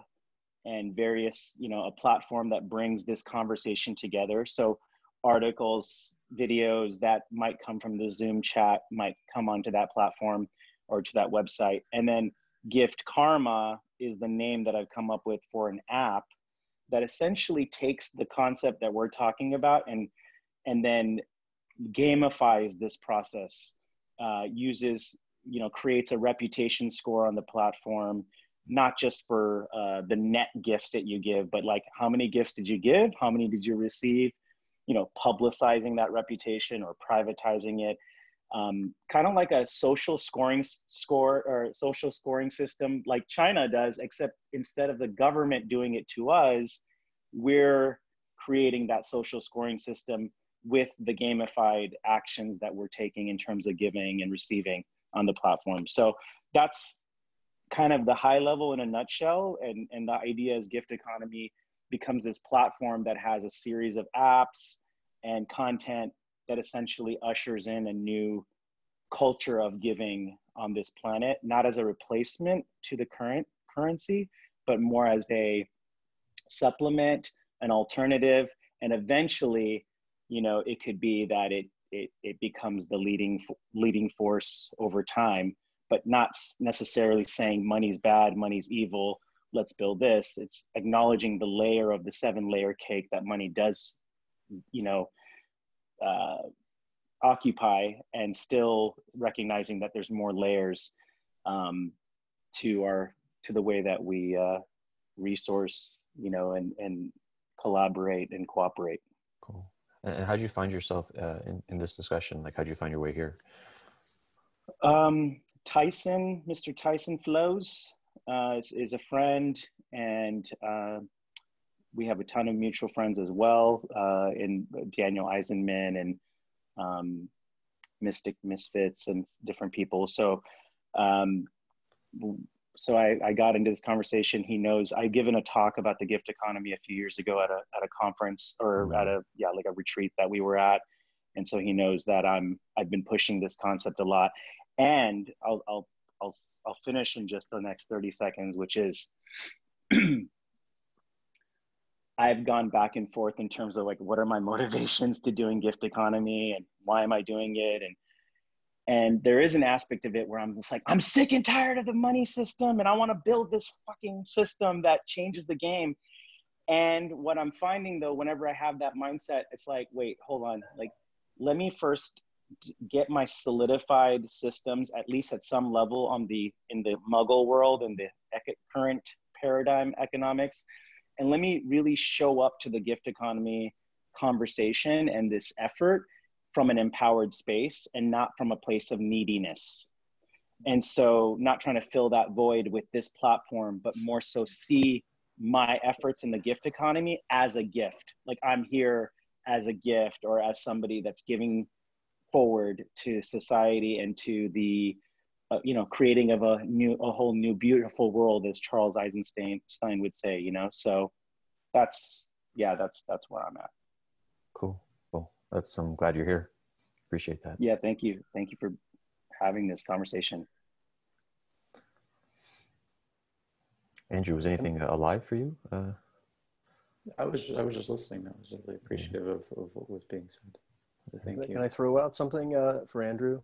and various you know a platform that brings this conversation together. So articles videos that might come from the zoom chat might come onto that platform or to that website. And then gift karma is the name that i've come up with for an app that essentially takes the concept that we're talking about and and then gamifies this process uh, uses you know creates a reputation score on the platform not just for uh, the net gifts that you give but like how many gifts did you give? How many did you receive? You know publicizing that reputation or privatizing it. Um, kind of like a social scoring score or social scoring system like china does except instead of the government doing it to us we're creating that social scoring system with the gamified actions that we're taking in terms of giving and receiving on the platform. So that's kind of the high level in a nutshell. And, and the idea is gift economy becomes this platform that has a series of apps and content that essentially ushers in a new culture of giving on this planet, not as a replacement to the current currency, but more as a supplement, an alternative, and eventually, you know, it could be that it it, it becomes the leading leading force over time, but not necessarily saying money's bad, money's evil. Let's build this. It's acknowledging the layer of the seven layer cake that money does, you know, uh, occupy, and still recognizing that there's more layers um, to our to the way that we uh, resource, you know, and and collaborate and cooperate. Cool. And how did you find yourself uh, in, in this discussion? Like, how did you find your way here? Um, Tyson, Mr. Tyson Flows, uh, is, is, a friend, and uh, we have a ton of mutual friends as well uh, in Daniel Eisenman and um, Mystic Misfits and different people. So um, so I, I got into this conversation. He knows I'd given a talk about the gift economy a few years ago at a at a conference or mm-hmm. at a yeah like a retreat that we were at, and so he knows that I'm I've been pushing this concept a lot. And I'll I'll I'll I'll finish in just the next thirty seconds, which is. I've gone back and forth in terms of like what are my motivations to doing gift economy and why am I doing it and and there is an aspect of it where I'm just like, I'm sick and tired of the money system and I want to build this fucking system that changes the game. And what I'm finding though, whenever I have that mindset, it's like, wait, hold on. Like, let me first get my solidified systems, at least at some level on the, in the muggle world and the current paradigm economics. And let me really show up to the gift economy conversation and this effort from an empowered space and not from a place of neediness. And so, not trying to fill that void with this platform, but more so see my efforts in the gift economy as a gift. Like I'm here as a gift or as somebody that's giving forward to society and to the uh, you know creating of a new a whole new beautiful world as charles eisenstein Stein would say you know so that's yeah that's that's where i'm at cool that's i'm glad you're here. Appreciate that. Yeah thank you. Thank you for having this conversation. Andrew was anything alive for you? Uh, i was i was just listening. I was really appreciative of, of what was being said. Thank can you. can i throw out something uh, for andrew?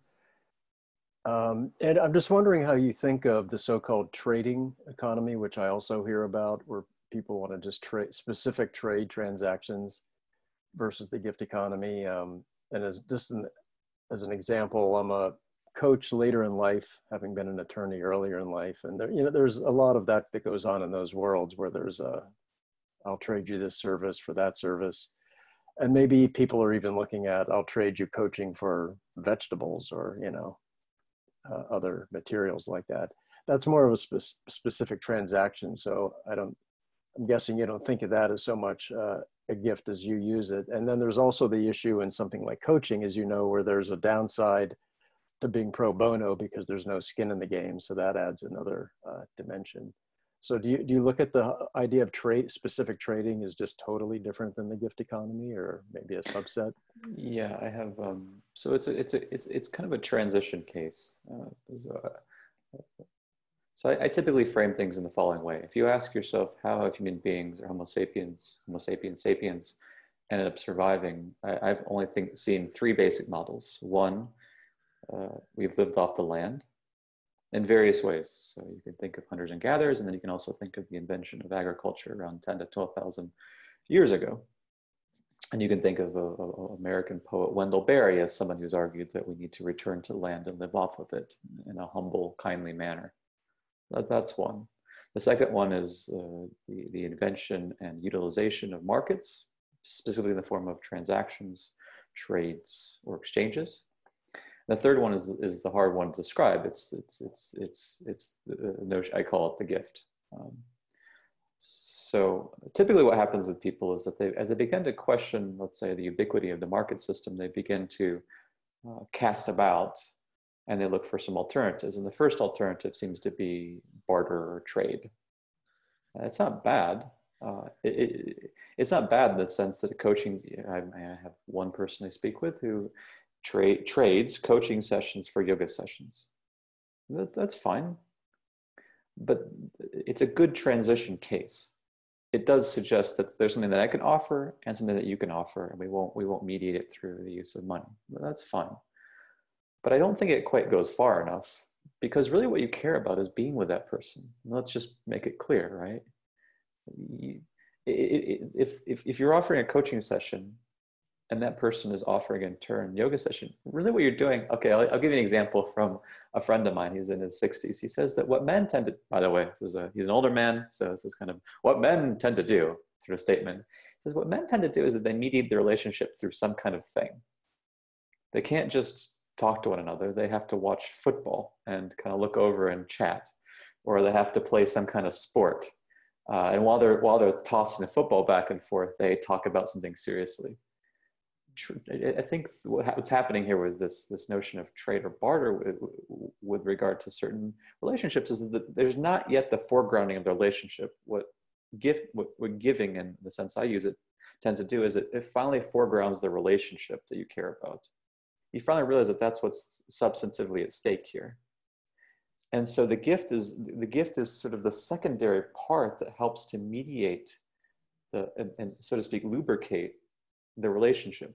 Um, and i'm just wondering how you think of the so-called trading economy which i also hear about where people want to just trade specific trade transactions versus the gift economy. Um, and as just an, as an example, I'm a coach later in life, having been an attorney earlier in life, and there, you know, there's a lot of that that goes on in those worlds where there's a, I'll trade you this service for that service, and maybe people are even looking at, I'll trade you coaching for vegetables or you know, uh, other materials like that. That's more of a spe- specific transaction. So I don't. I'm guessing you don't think of that as so much uh, a gift as you use it. And then there's also the issue in something like coaching, as you know, where there's a downside to being pro bono because there's no skin in the game. So that adds another uh, dimension. So do you, do you look at the idea of trade specific trading is just totally different than the gift economy or maybe a subset? Yeah, I have. Um, so it's a, it's a, it's, it's kind of a transition case. Uh, so I, I, typically frame things in the following way. If you ask yourself how have human beings or Homo sapiens, Homo sapiens sapiens ended up surviving, I, have only think, seen three basic models. One, uh, we've lived off the land in various ways. So you can think of hunters and gatherers, and then you can also think of the invention of agriculture around 10 to 12,000 years ago. And you can think of a, American poet Wendell Berry as someone who's argued that we need to return to land and live off of it in a humble, kindly manner. That, that's one. The second one is uh, the, the invention and utilization of markets, specifically in the form of transactions, trades, or exchanges. The third one is, is the hard one to describe. It's, it's, it's, it's, it's the notion, I call it the gift. Um, so typically what happens with people is that they, as they begin to question, let's say, the ubiquity of the market system, they begin to uh, cast about and they look for some alternatives. And the first alternative seems to be barter or trade. It's not bad. Uh, it, it, it's not bad in the sense that a coaching, I, I have one person I speak with who trade trades coaching sessions for yoga sessions. That, that's fine. But it's a good transition case. It does suggest that there's something that I can offer and something that you can offer, and we won't we won't mediate it through the use of money. But that's fine. But I don't think it quite goes far enough because really what you care about is being with that person. Let's just make it clear, right? You, if, if, if you're offering a coaching session and that person is offering in turn yoga session, really what you're doing, okay, I'll, I'll, give you an example from a friend of mine. He's in his 60s. He says that what men tend to, by the way, this is a, he's an older man, so this is kind of what men tend to do, sort of statement. He says what men tend to do is that they mediate the relationship through some kind of thing. They can't just talk to one another. They have to watch football and kind of look over and chat, or they have to play some kind of sport. Uh, and while they're while they're tossing the football back and forth, they talk about something seriously. I think what's happening here with this this notion of trade or barter with, regard to certain relationships is that there's not yet the foregrounding of the relationship. What gift, what, what giving, in the sense I use it, tends to do is it, it finally foregrounds the relationship that you care about you finally realize that that's what's substantively at stake here. And so the gift is the gift is sort of the secondary part that helps to mediate the and, and so to speak lubricate the relationship.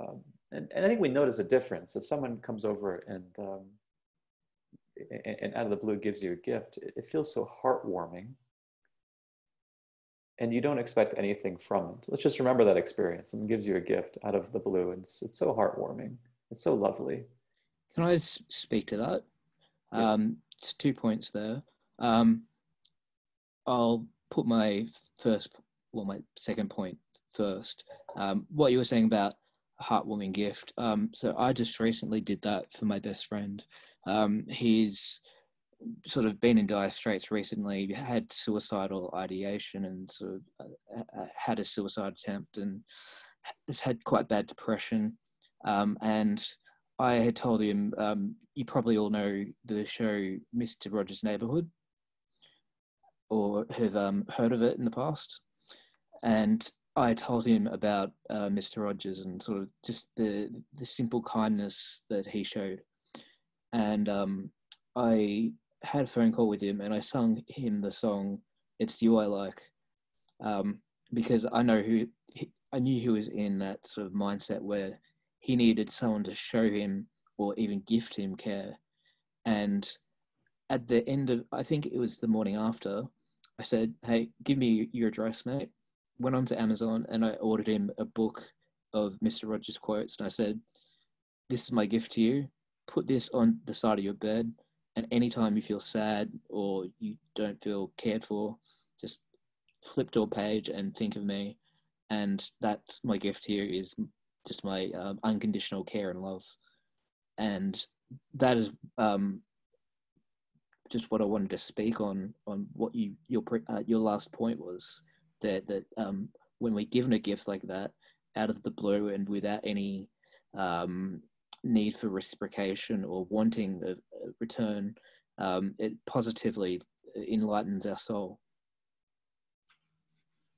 Um, and, and I think we notice a difference if someone comes over and um, and, out of the blue gives you a gift. It feels so heartwarming and you don't expect anything from it. Let's just remember that experience and gives you a gift out of the blue. And it's, it's so heartwarming. It's so lovely. Can I speak to that? Yeah. Um, it's two points there. Um, I'll put my first, well, my second point first. Um, what you were saying about a heartwarming gift. Um, so I just recently did that for my best friend. Um, he's sort of been in dire straits recently, had suicidal ideation and sort of uh, uh, had a suicide attempt and has had quite bad depression. Um, and I had told him, um, you probably all know the show Mr. Rogers' Neighborhood or have um, heard of it in the past. And I told him about uh, Mr. Rogers and sort of just the the simple kindness that he showed. And um, I had a phone call with him and I sung him the song "It's You I Like," um, because I know who he, I knew he was in that sort of mindset where he needed someone to show him or even gift him care. And at the end of, I think it was the morning after, I said, "Hey, give me your address, mate." Went on to Amazon and I ordered him a book of Mr. Rogers quotes, and I said, "This is my gift to you. Put this on the side of your bed." And anytime you feel sad or you don't feel cared for, just flip to a page and think of me. And that's my gift here is just my um, unconditional care and love. And that is um, just what I wanted to speak on on what you your uh, your last point was that that um, when we're given a gift like that out of the blue and without any um, need for reciprocation or wanting a, return, um, it positively enlightens our soul.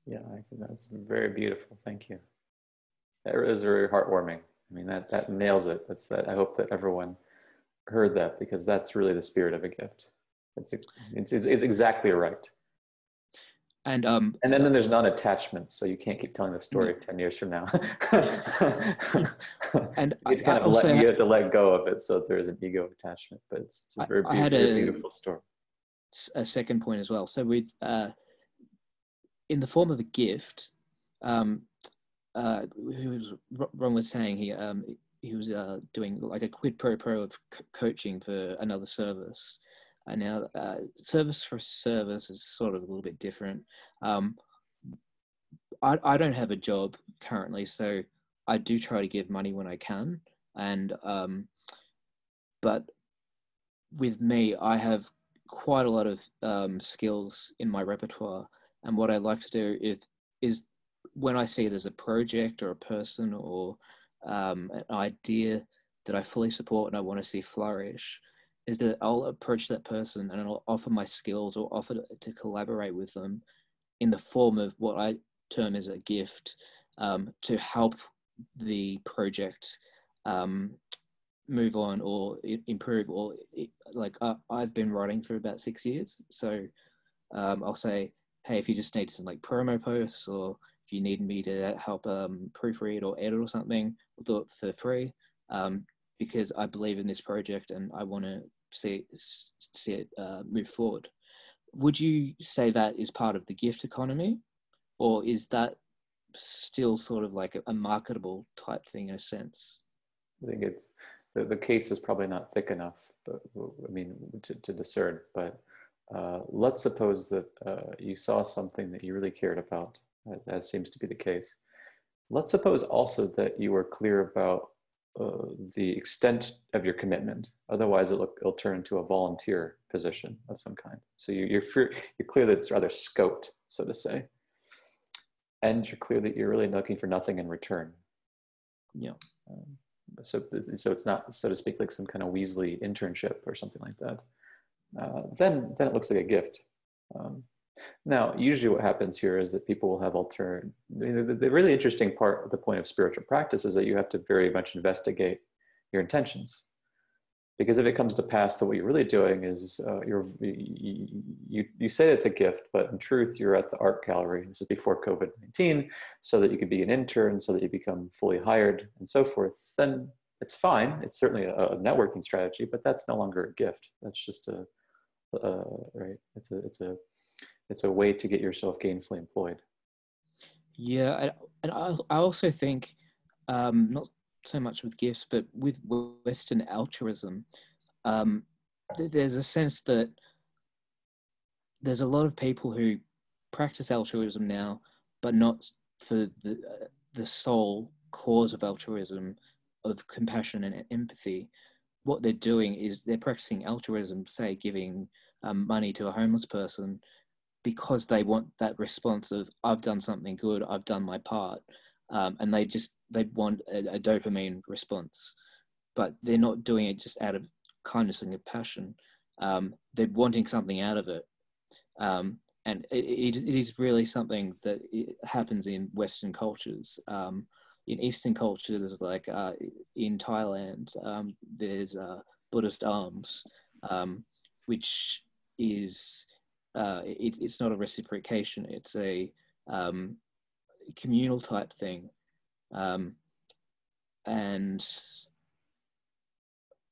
Yeah, I think that's very beautiful. Thank you. That is very heartwarming. I mean, that, that nails it. That's that. I hope that everyone heard that because that's really the spirit of a gift. It's, it's, it's, it's exactly right. And um, and then, then there's non-attachment, so you can't keep telling the story mm-hmm. ten years from now. and you, kind of let, you have to let go of it, so there is an ego attachment. But it's, it's a very, I, beautiful, a, beautiful story. A second point as well. So with uh, in the form of a gift, um, uh, who was Ron was saying he um, he was uh, doing like a quid pro quo of coaching for another service, and now uh, service for service is sort of a little bit different. Um, I, I don't have a job currently, so I do try to give money when I can. And um, but with me, I have quite a lot of um, skills in my repertoire, and what I like to do is is when I see there's a project or a person or um, an idea that I fully support and I want to see flourish, is that I'll approach that person and I'll offer my skills or offer to collaborate with them in the form of what I term as a gift um, to help the project um, move on or improve or like uh, I've been writing for about six years. So um, I'll say hey if you just need some like promo posts or if you need me to help um, proofread or edit or something we'll do it for free. Um, because I believe in this project and I want to see see it uh, move forward. Would you say that is part of the gift economy? Or is that still sort of like a, a marketable type thing in a sense? I think it's the, the case is probably not thick enough, but I mean, to, to discern, but uh, let's suppose that uh, you saw something that you really cared about, as, as, seems to be the case. Let's suppose also that you were clear about uh, the extent of your commitment. Otherwise, it'll, it'll turn into a volunteer position of some kind. So you, you're, you're clear that it's rather scoped, so to say. And you're clear that you're really looking for nothing in return. Yeah. Um, so so it's not so to speak like some kind of Weasley internship or something like that. Uh, then then it looks like a gift. Um, now, usually what happens here is that people will have alternate. The, really interesting part of the point of spiritual practice is that you have to very much investigate your intentions. Because if it comes to pass that what you're really doing is uh, you're you, you, say it's a gift but in truth you're at the art gallery. This is before covid-19 so that you could be an intern so that you become fully hired and so forth then it's fine. It's certainly a, a networking strategy but that's no longer a gift. That's just a right? It's a it's a it's a way to get yourself gainfully employed yeah and i, I also think um, not so much with gifts, but with Western altruism, um, th- there's a sense that there's a lot of people who practice altruism now, but not for the uh, the sole cause of altruism, of compassion and empathy. What they're doing is they're practicing altruism, say giving um, money to a homeless person, because they want that response of "I've done something good, I've done my part." um, and they just they want a, a, dopamine response, but they're not doing it just out of kindness and compassion. Um, they're wanting something out of it, um, and it, it, is really something that happens in Western cultures. Um, in Eastern cultures, like uh, in Thailand, um, there's uh, Buddhist alms, um, which is uh, it, it's not a reciprocation; it's a um, communal type thing. Um, and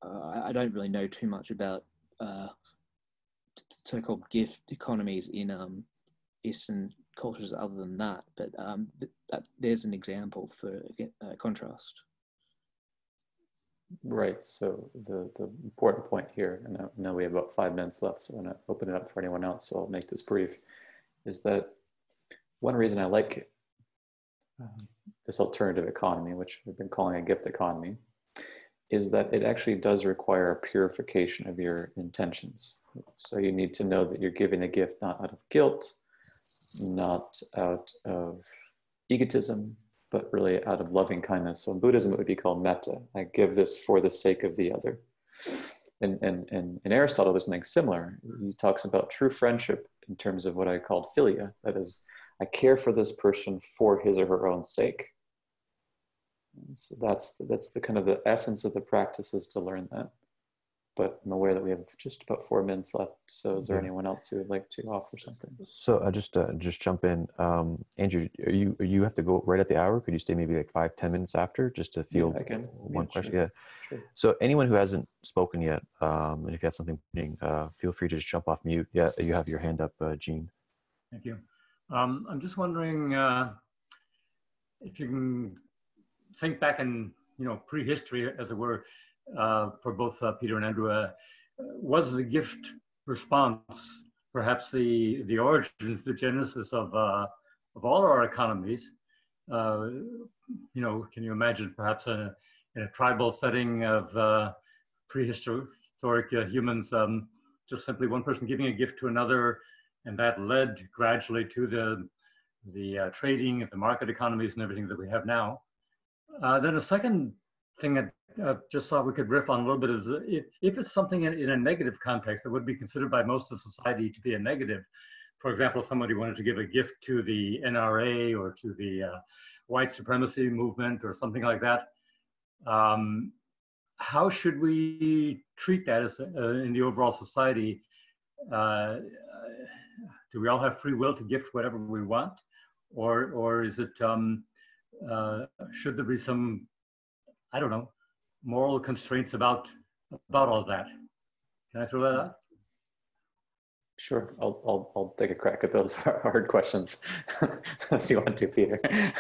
uh, I don't really know too much about uh, so-called gift economies in um, Eastern cultures other than that, but um, th- that, there's an example for uh, contrast. Right. So the, the important point here, and now, now we have about five minutes left, so I'm going to open it up for anyone else, so I'll make this brief, is that one reason I like um, this alternative economy, which we've been calling a gift economy, is that it actually does require a purification of your intentions. So you need to know that you're giving a gift not out of guilt, not out of egotism, but really out of loving kindness. So in Buddhism, it would be called metta. I give this for the sake of the other. And, and, and, and Aristotle was something similar. He talks about true friendship in terms of what I called philia, that is, I care for this person for his or her own sake. So that's that's the kind of the essence of the practice is to learn that. But I'm aware that we have just about four minutes left. So is there yeah. anyone else who would like to offer something? So I uh, just uh, just jump in. Um, Andrew, are you you have to go right at the hour? Could you stay maybe like five ten minutes after just to field yeah, one yeah, question? Sure. Yeah. Sure. So anyone who hasn't spoken yet, um, and if you have something, uh, feel free to just jump off mute. Yeah, you have your hand up, uh, Gene. Thank you. Um, I'm just wondering uh, if you can think back in, you know, prehistory, as it were, uh, for both uh, Peter and Andrew. Uh, was the gift response perhaps the the origins, the genesis of uh, of all our economies? Uh, you know, can you imagine perhaps a, in a tribal setting of prehistoric humans, um, just simply one person giving a gift to another and that led gradually to the the trading, of the market economies, and everything that we have now. Then a second thing that I just thought we could riff on a little bit is if, if it's something in, in, a negative context that would be considered by most of society to be a negative. for example, if somebody wanted to give a gift to the NRA or to the uh, white supremacy movement or something like that, um, how should we treat that as uh, in the overall society? Uh, do we all have free will to gift whatever we want, or or is it um, uh, should there be some I don't know moral constraints about about all that? Can I throw that out? Sure, I'll, I'll, I'll take a crack at those hard questions. Unless you want to, Peter.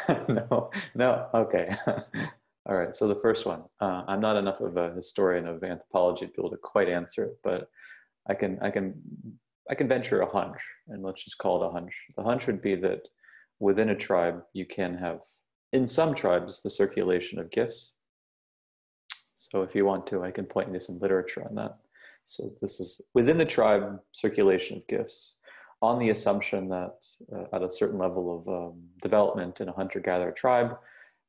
no, no, okay. All right, so the first one. Uh, I'm not enough of a historian of anthropology to be able to quite answer it, but I can, I can, I can venture a hunch, and let's just call it a hunch. The hunch would be that within a tribe, you can have, in some tribes, the circulation of gifts. So if you want to, I can point you to some literature on that. So this is within the tribe circulation of gifts on the assumption that uh, at a certain level of um, development in a hunter-gatherer tribe,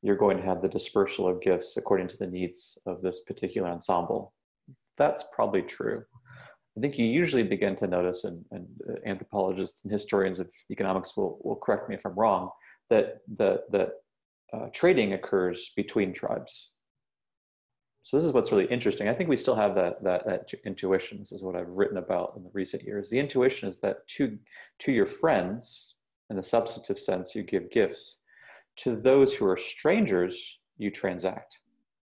you're going to have the dispersal of gifts according to the needs of this particular ensemble. That's probably true. I think you usually begin to notice, and, and uh, anthropologists and historians of economics will, will correct me if I'm wrong, that, that, that uh, trading occurs between tribes. So this is what's really interesting. I think we still have that, that, that intuition. This is what I've written about in the recent years. The intuition is that to, to your friends, in the substantive sense, you give gifts. To those who are strangers, you transact.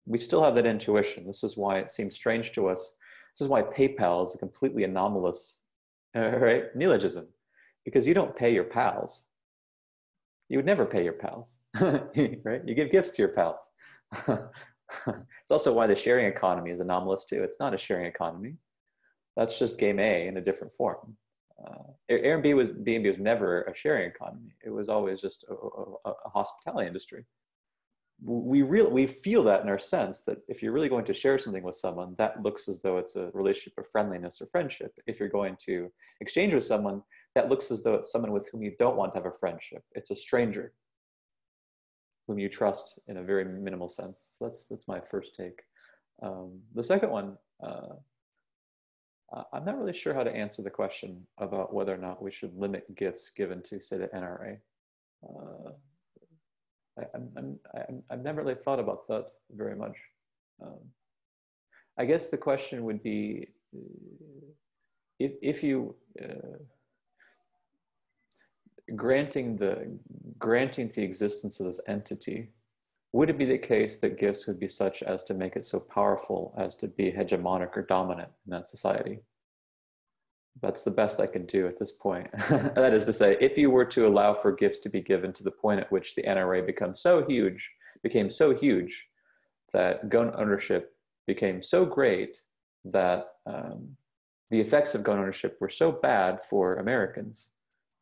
We still have that intuition. This is why it seems strange to us. This is why PayPal is a completely anomalous, right? Neologism, because you don't pay your pals. You would never pay your pals, right? You give gifts to your pals. it's also why the sharing economy is anomalous too. It's not a sharing economy. That's just game A in a different form. Uh, Airbnb was B&B was never a sharing economy. It was always just a, a, a hospitality industry. We we feel that in our sense that if you're really going to share something with someone, that looks as though it's a relationship of friendliness or friendship. If you're going to exchange with someone, that looks as though it's someone with whom you don't want to have a friendship. It's a stranger whom you trust in a very minimal sense. So that's that's my first take. Um, the second one, uh, I'm not really sure how to answer the question about whether or not we should limit gifts given to, say, the NRA. Uh, I, I've never really thought about that very much. Um, I guess the question would be if, if you uh, granting the granting the existence of this entity, would it be the case that gifts would be such as to make it so powerful as to be hegemonic or dominant in that society? That's the best I can do at this point. that is to say, if you were to allow for gifts to be given to the point at which the NRA becomes so huge, became so huge that gun ownership became so great that um, the effects of gun ownership were so bad for Americans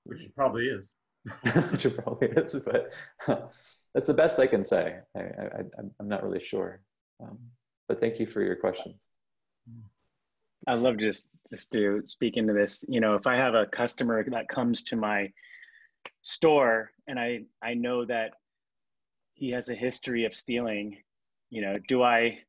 which it probably is. which it probably is, but that's the best I can say. I, I'm not really sure. Um, but thank you for your questions. I love just just to speak into this. You know, if I have a customer that comes to my store and I I know that he has a history of stealing, you know, do I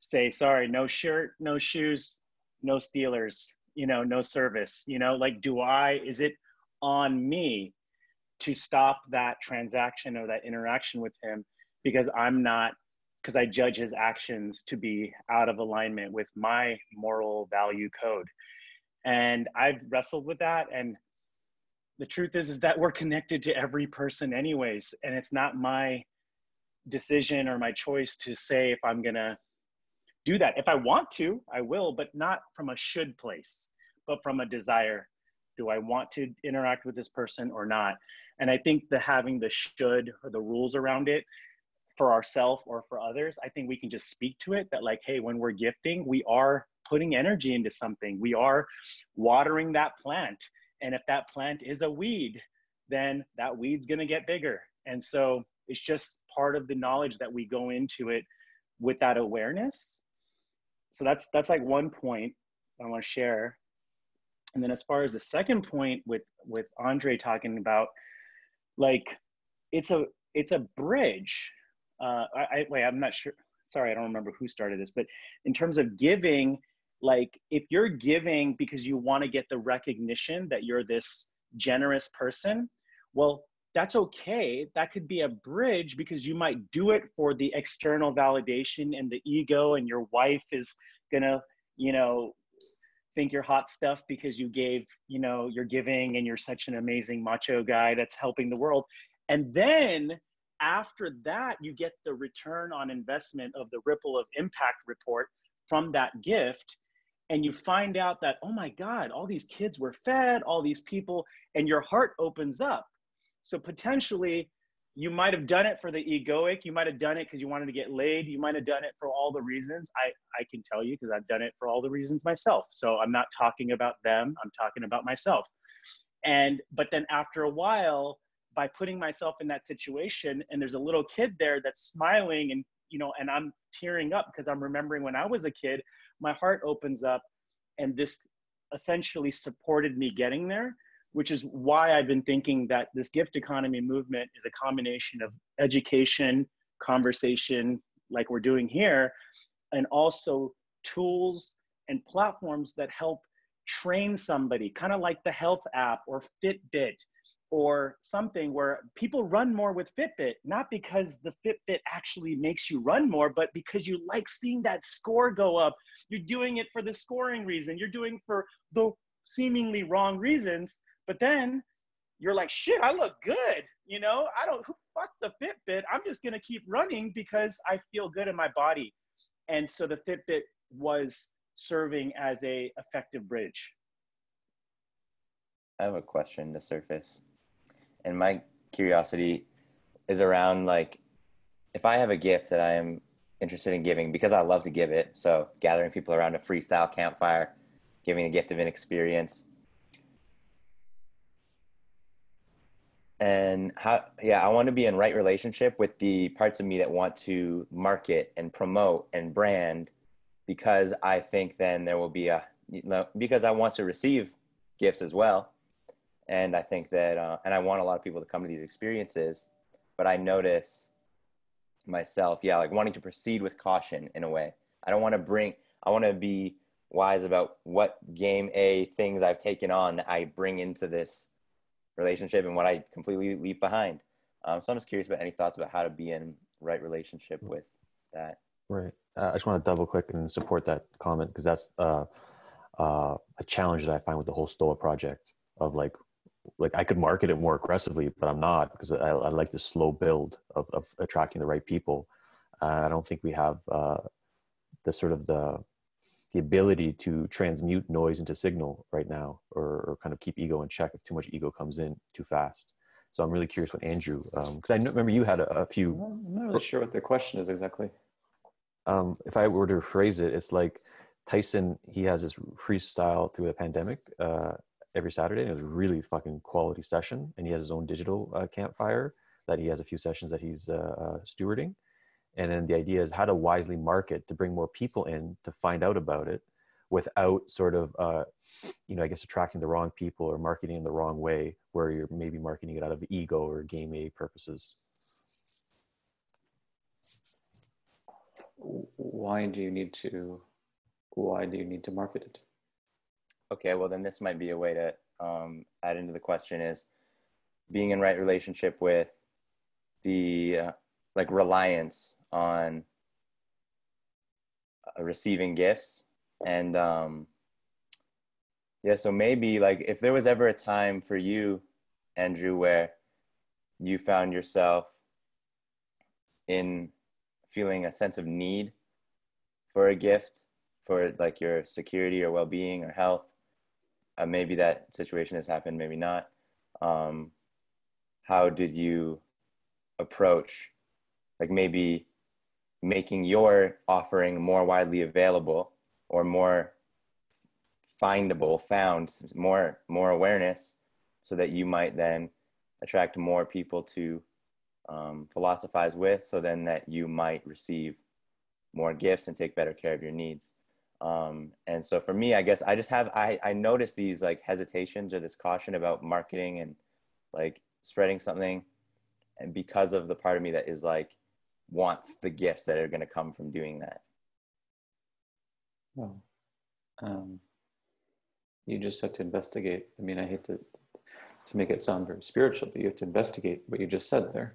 say sorry, no shirt, no shoes, no stealers, you know, no service, you know, like do I is it on me to stop that transaction or that interaction with him because I'm not because I judge his actions to be out of alignment with my moral value code. And I've wrestled with that and the truth is is that we're connected to every person anyways and it's not my decision or my choice to say if I'm going to do that. If I want to, I will, but not from a should place, but from a desire do I want to interact with this person or not? And I think the having the should or the rules around it for ourselves or for others, I think we can just speak to it that like, hey, when we're gifting, we are putting energy into something. We are watering that plant. And if that plant is a weed, then that weed's gonna get bigger. And so it's just part of the knowledge that we go into it with that awareness. So that's that's like one point I want to share. And then as far as the second point with with Andre talking about, like, it's a it's a bridge. Uh, I, I wait, I'm not sure. Sorry, I don't remember who started this, but in terms of giving, like, if you're giving because you want to get the recognition that you're this generous person well that's okay that could be a bridge because you might do it for the external validation and the ego and your wife is gonna you know think you're hot stuff because you gave you know you're giving and you're such an amazing macho guy that's helping the world. And then after that you get the return on investment of the ripple of impact report from that gift. And you find out that oh my god all these kids were fed all these people and your heart opens up. So potentially you might have done it for the egoic. You might have done it because you wanted to get laid. You might have done it for all the reasons. I i can tell you because i've done it for all the reasons myself. So i'm not talking about them. I'm talking about myself. And but then after a while by putting myself in that situation and there's a little kid there that's smiling and you know and i'm tearing up because i'm remembering when i was a kid my heart opens up and this essentially supported me getting there which is why I've been thinking that this gift economy movement is a combination of education, conversation, like we're doing here, and also tools and platforms that help train somebody, kind of like the health app or Fitbit or something where people run more with Fitbit, not because the Fitbit actually makes you run more, but because you like seeing that score go up. You're doing it for the scoring reason, you're doing for the seemingly wrong reasons but then you're like, shit, I look good. You know, I don't fuck the Fitbit. I'm just gonna keep running because I feel good in my body. And so the Fitbit was serving as a effective bridge. I have a question to surface. And my curiosity is around like if I have a gift that I am interested in giving because I love to give it. So gathering people around a freestyle campfire, giving a gift of an experience and how yeah i want to be in right relationship with the parts of me that want to market and promote and brand because i think then there will be a you know, because i want to receive gifts as well. And i think that uh, and i want a lot of people to come to these experiences but i notice myself yeah like wanting to proceed with caution in a way. I don't want to bring i want to be wise about what game a things i've taken on that i bring into this relationship and what I completely leave behind. Um, so I'm just curious about any thoughts about how to be in right relationship with that. Right. Uh, I just want to double click and support that comment because that's uh, uh, a challenge that I find with the whole Stoa project of like, like I could market it more aggressively, but I'm not because I, I like the slow build of, of attracting the right people. I don't think we have uh, the sort of the the ability to transmute noise into signal right now or, or, kind of keep ego in check if too much ego comes in too fast. So i'm really curious what andrew because um, i remember you had a, a, few i'm not really sure what the question is exactly. Um, if i were to phrase it it's like tyson he has this freestyle through the pandemic uh, every saturday and it was really fucking quality session and he has his own digital uh, campfire that he has a few sessions that he's uh, uh stewarding and then the idea is how to wisely market to bring more people in to find out about it without sort of uh, you know i guess attracting the wrong people or marketing in the wrong way where you're maybe marketing it out of ego or game a purposes why do you need to why do you need to market it? Okay well then this might be a way to um, add into the question is being in right relationship with the uh, like reliance on uh, receiving gifts. And um yeah so maybe like if there was ever a time for you andrew where you found yourself in feeling a sense of need for a gift for like your security or well-being or health uh, maybe that situation has happened maybe not um, how did you approach like maybe making your offering more widely available or more findable found more more awareness so that you might then attract more people to um, philosophize with so then that you might receive more gifts and take better care of your needs. Um, and so for me i guess i just have i i notice these like hesitations or this caution about marketing and like spreading something and because of the part of me that is like wants the gifts that are going to come from doing that? Well, um, you just have to investigate. I mean, I hate to. to make it sound very spiritual, but you have to investigate what you just said there.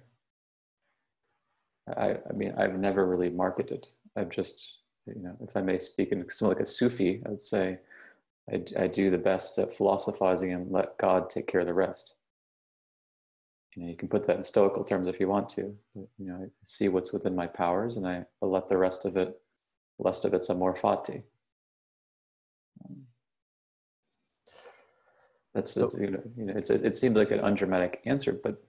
I, I mean, I've never really marketed. I've just, you know, if I may speak in something like a Sufi, I would say I, I do the best at philosophizing and let God take care of the rest. You know, you can put that in stoical terms if you want to. You know, I see what's within my powers, and I let the rest of it, the rest of it's amor fati. Um, that's so, you know, you know it's it seems like an undramatic answer, but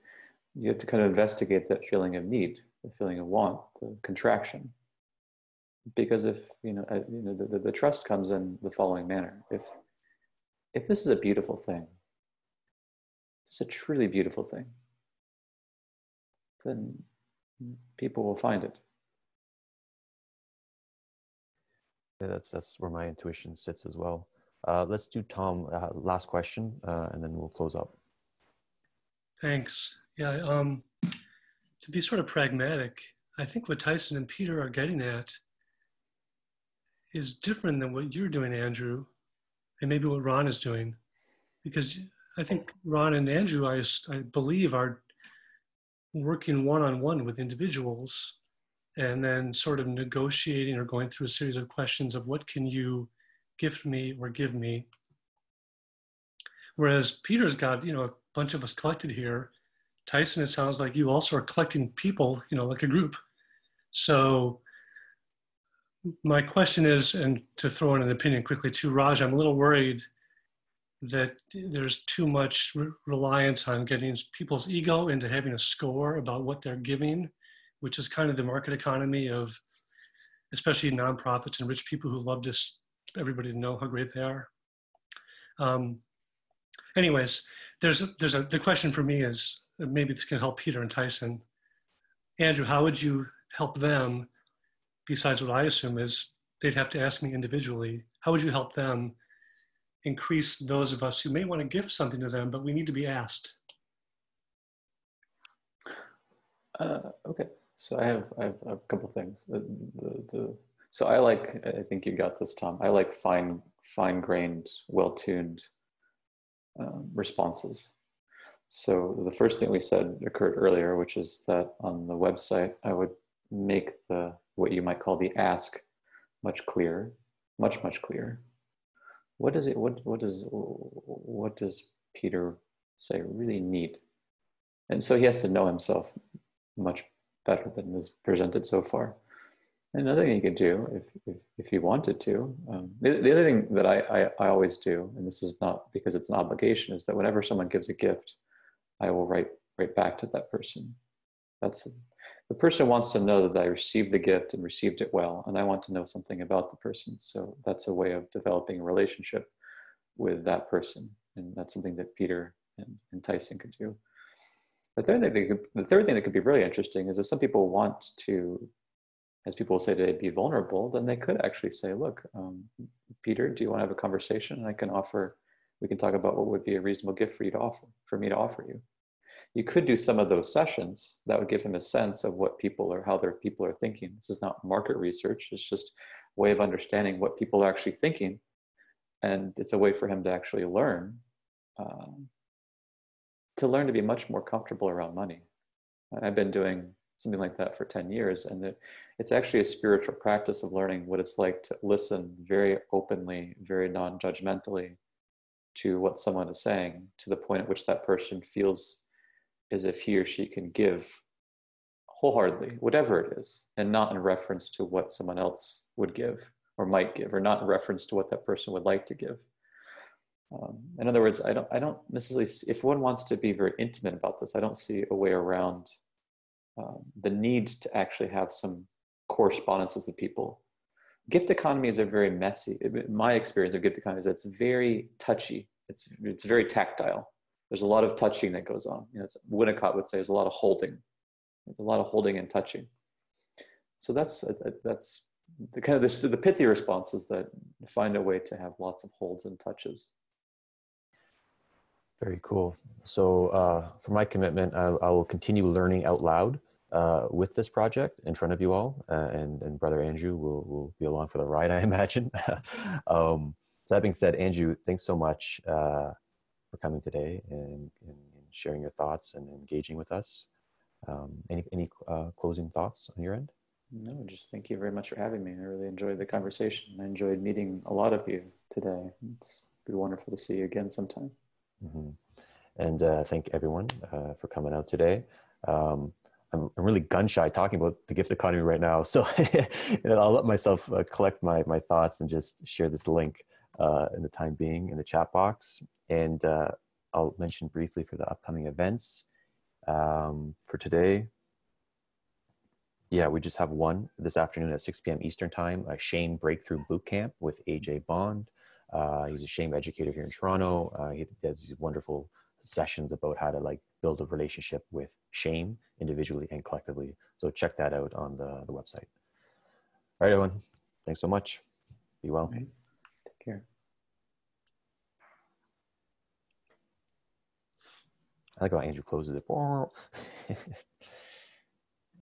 you have to kind of investigate that feeling of need, the feeling of want, the contraction. Because if you know, uh, you know, the, the, the trust comes in the following manner: if if this is a beautiful thing, it's a truly beautiful thing, then people will find it. Yeah, that's that's where my intuition sits as well. Uh, let's do Tom. Uh, last question, uh, and then we'll close up. Thanks. Yeah. Um, to be sort of pragmatic, I think what Tyson and Peter are getting at is different than what you're doing, Andrew, and maybe what Ron is doing, because I think Ron and Andrew, I, I believe, are working one on one with individuals and then sort of negotiating or going through a series of questions of what can you gift me or give me. Whereas Peter's got, you know, a bunch of us collected here. Tyson, it sounds like you also are collecting people, you know, like a group. So my question is, and to throw in an opinion quickly too, Raj, I'm a little worried that there's too much re- reliance on getting people's ego into having a score about what they're giving, which is kind of the market economy of especially nonprofits and rich people who love just everybody to know how great they are. Um, anyways, there's a, there's a the question for me is maybe this can help Peter and Tyson. Andrew, how would you help them? Besides what I assume is they'd have to ask me individually. How would you help them increase those of us who may want to give something to them, but we need to be asked? Uh, okay, so I have, I have a couple things. The, the, the, so I like, I think you got this, Tom. I like fine, fine-grained, well-tuned um, responses. So the first thing we said occurred earlier, which is that on the website, I would make the what you might call the ask much clearer, much much clearer what does it what what does what does peter say? Really need and so he has to know himself much better than is presented so far. Another thing you could do if if, if you wanted to um, the, the, other thing that I, I i always do and this is not because it's an obligation is that whenever someone gives a gift i will write right back to that person. That's the person wants to know that I received the gift and received it well, and I want to know something about the person. So that's a way of developing a relationship with that person, and that's something that Peter and, and Tyson could do. The third thing, could, the third thing that could be really interesting is if some people want to, as people will say today, be vulnerable, then they could actually say, "Look, um, Peter, do you want to have a conversation? I can offer. We can talk about what would be a reasonable gift for you to offer, for me to offer you." You could do some of those sessions that would give him a sense of what people are how their people are thinking. This is not market research it's just a way of understanding what people are actually thinking. And it's a way for him to actually learn um, to learn to be much more comfortable around money. I've been doing something like that for 10 years and it, it's actually a spiritual practice of learning what it's like to listen very openly very non-judgmentally to what someone is saying to the point at which that person feels as if he or she can give wholeheartedly, whatever it is, and not in reference to what someone else would give or might give, or not in reference to what that person would like to give. Um, in other words, I don't, I don't necessarily, if one wants to be very intimate about this, I don't see a way around um, the need to actually have some correspondences with people. Gift economies are very messy, my experience of gift economy is that it's very touchy. It's, it's very tactile there's a lot of touching that goes on. You know, Winnicott would say there's a lot of holding, there's a lot of holding and touching. So that's uh, uh, that's the kind of the, the pithy response is that find a way to have lots of holds and touches. Very cool. So uh, for my commitment, I, I, will continue learning out loud uh, with this project in front of you all, uh, and and brother Andrew will will be along for the ride, I imagine. um, so that being said, Andrew, thanks so much. Coming today and, and, sharing your thoughts and engaging with us. Um, any any uh, closing thoughts on your end? No, just thank you very much for having me. I really enjoyed the conversation. I enjoyed meeting a lot of you today. It's be wonderful to see you again sometime. Mm-hmm. And uh, thank everyone uh, for coming out today. Um, I'm, I'm really gun shy talking about the gift economy right now, so I'll let myself uh, collect my my thoughts and just share this link uh, in the time being in the chat box. And uh, I'll mention briefly for the upcoming events um, for today. Yeah, we just have one this afternoon at 6 p.m. Eastern Time, a shame breakthrough boot camp with AJ Bond. Uh, he's a shame educator here in Toronto. Uh, he does these wonderful sessions about how to like build a relationship with shame individually and collectively. So check that out on the, the website. All right, everyone. Thanks so much. Be well. Care. I like how Andrew closes it.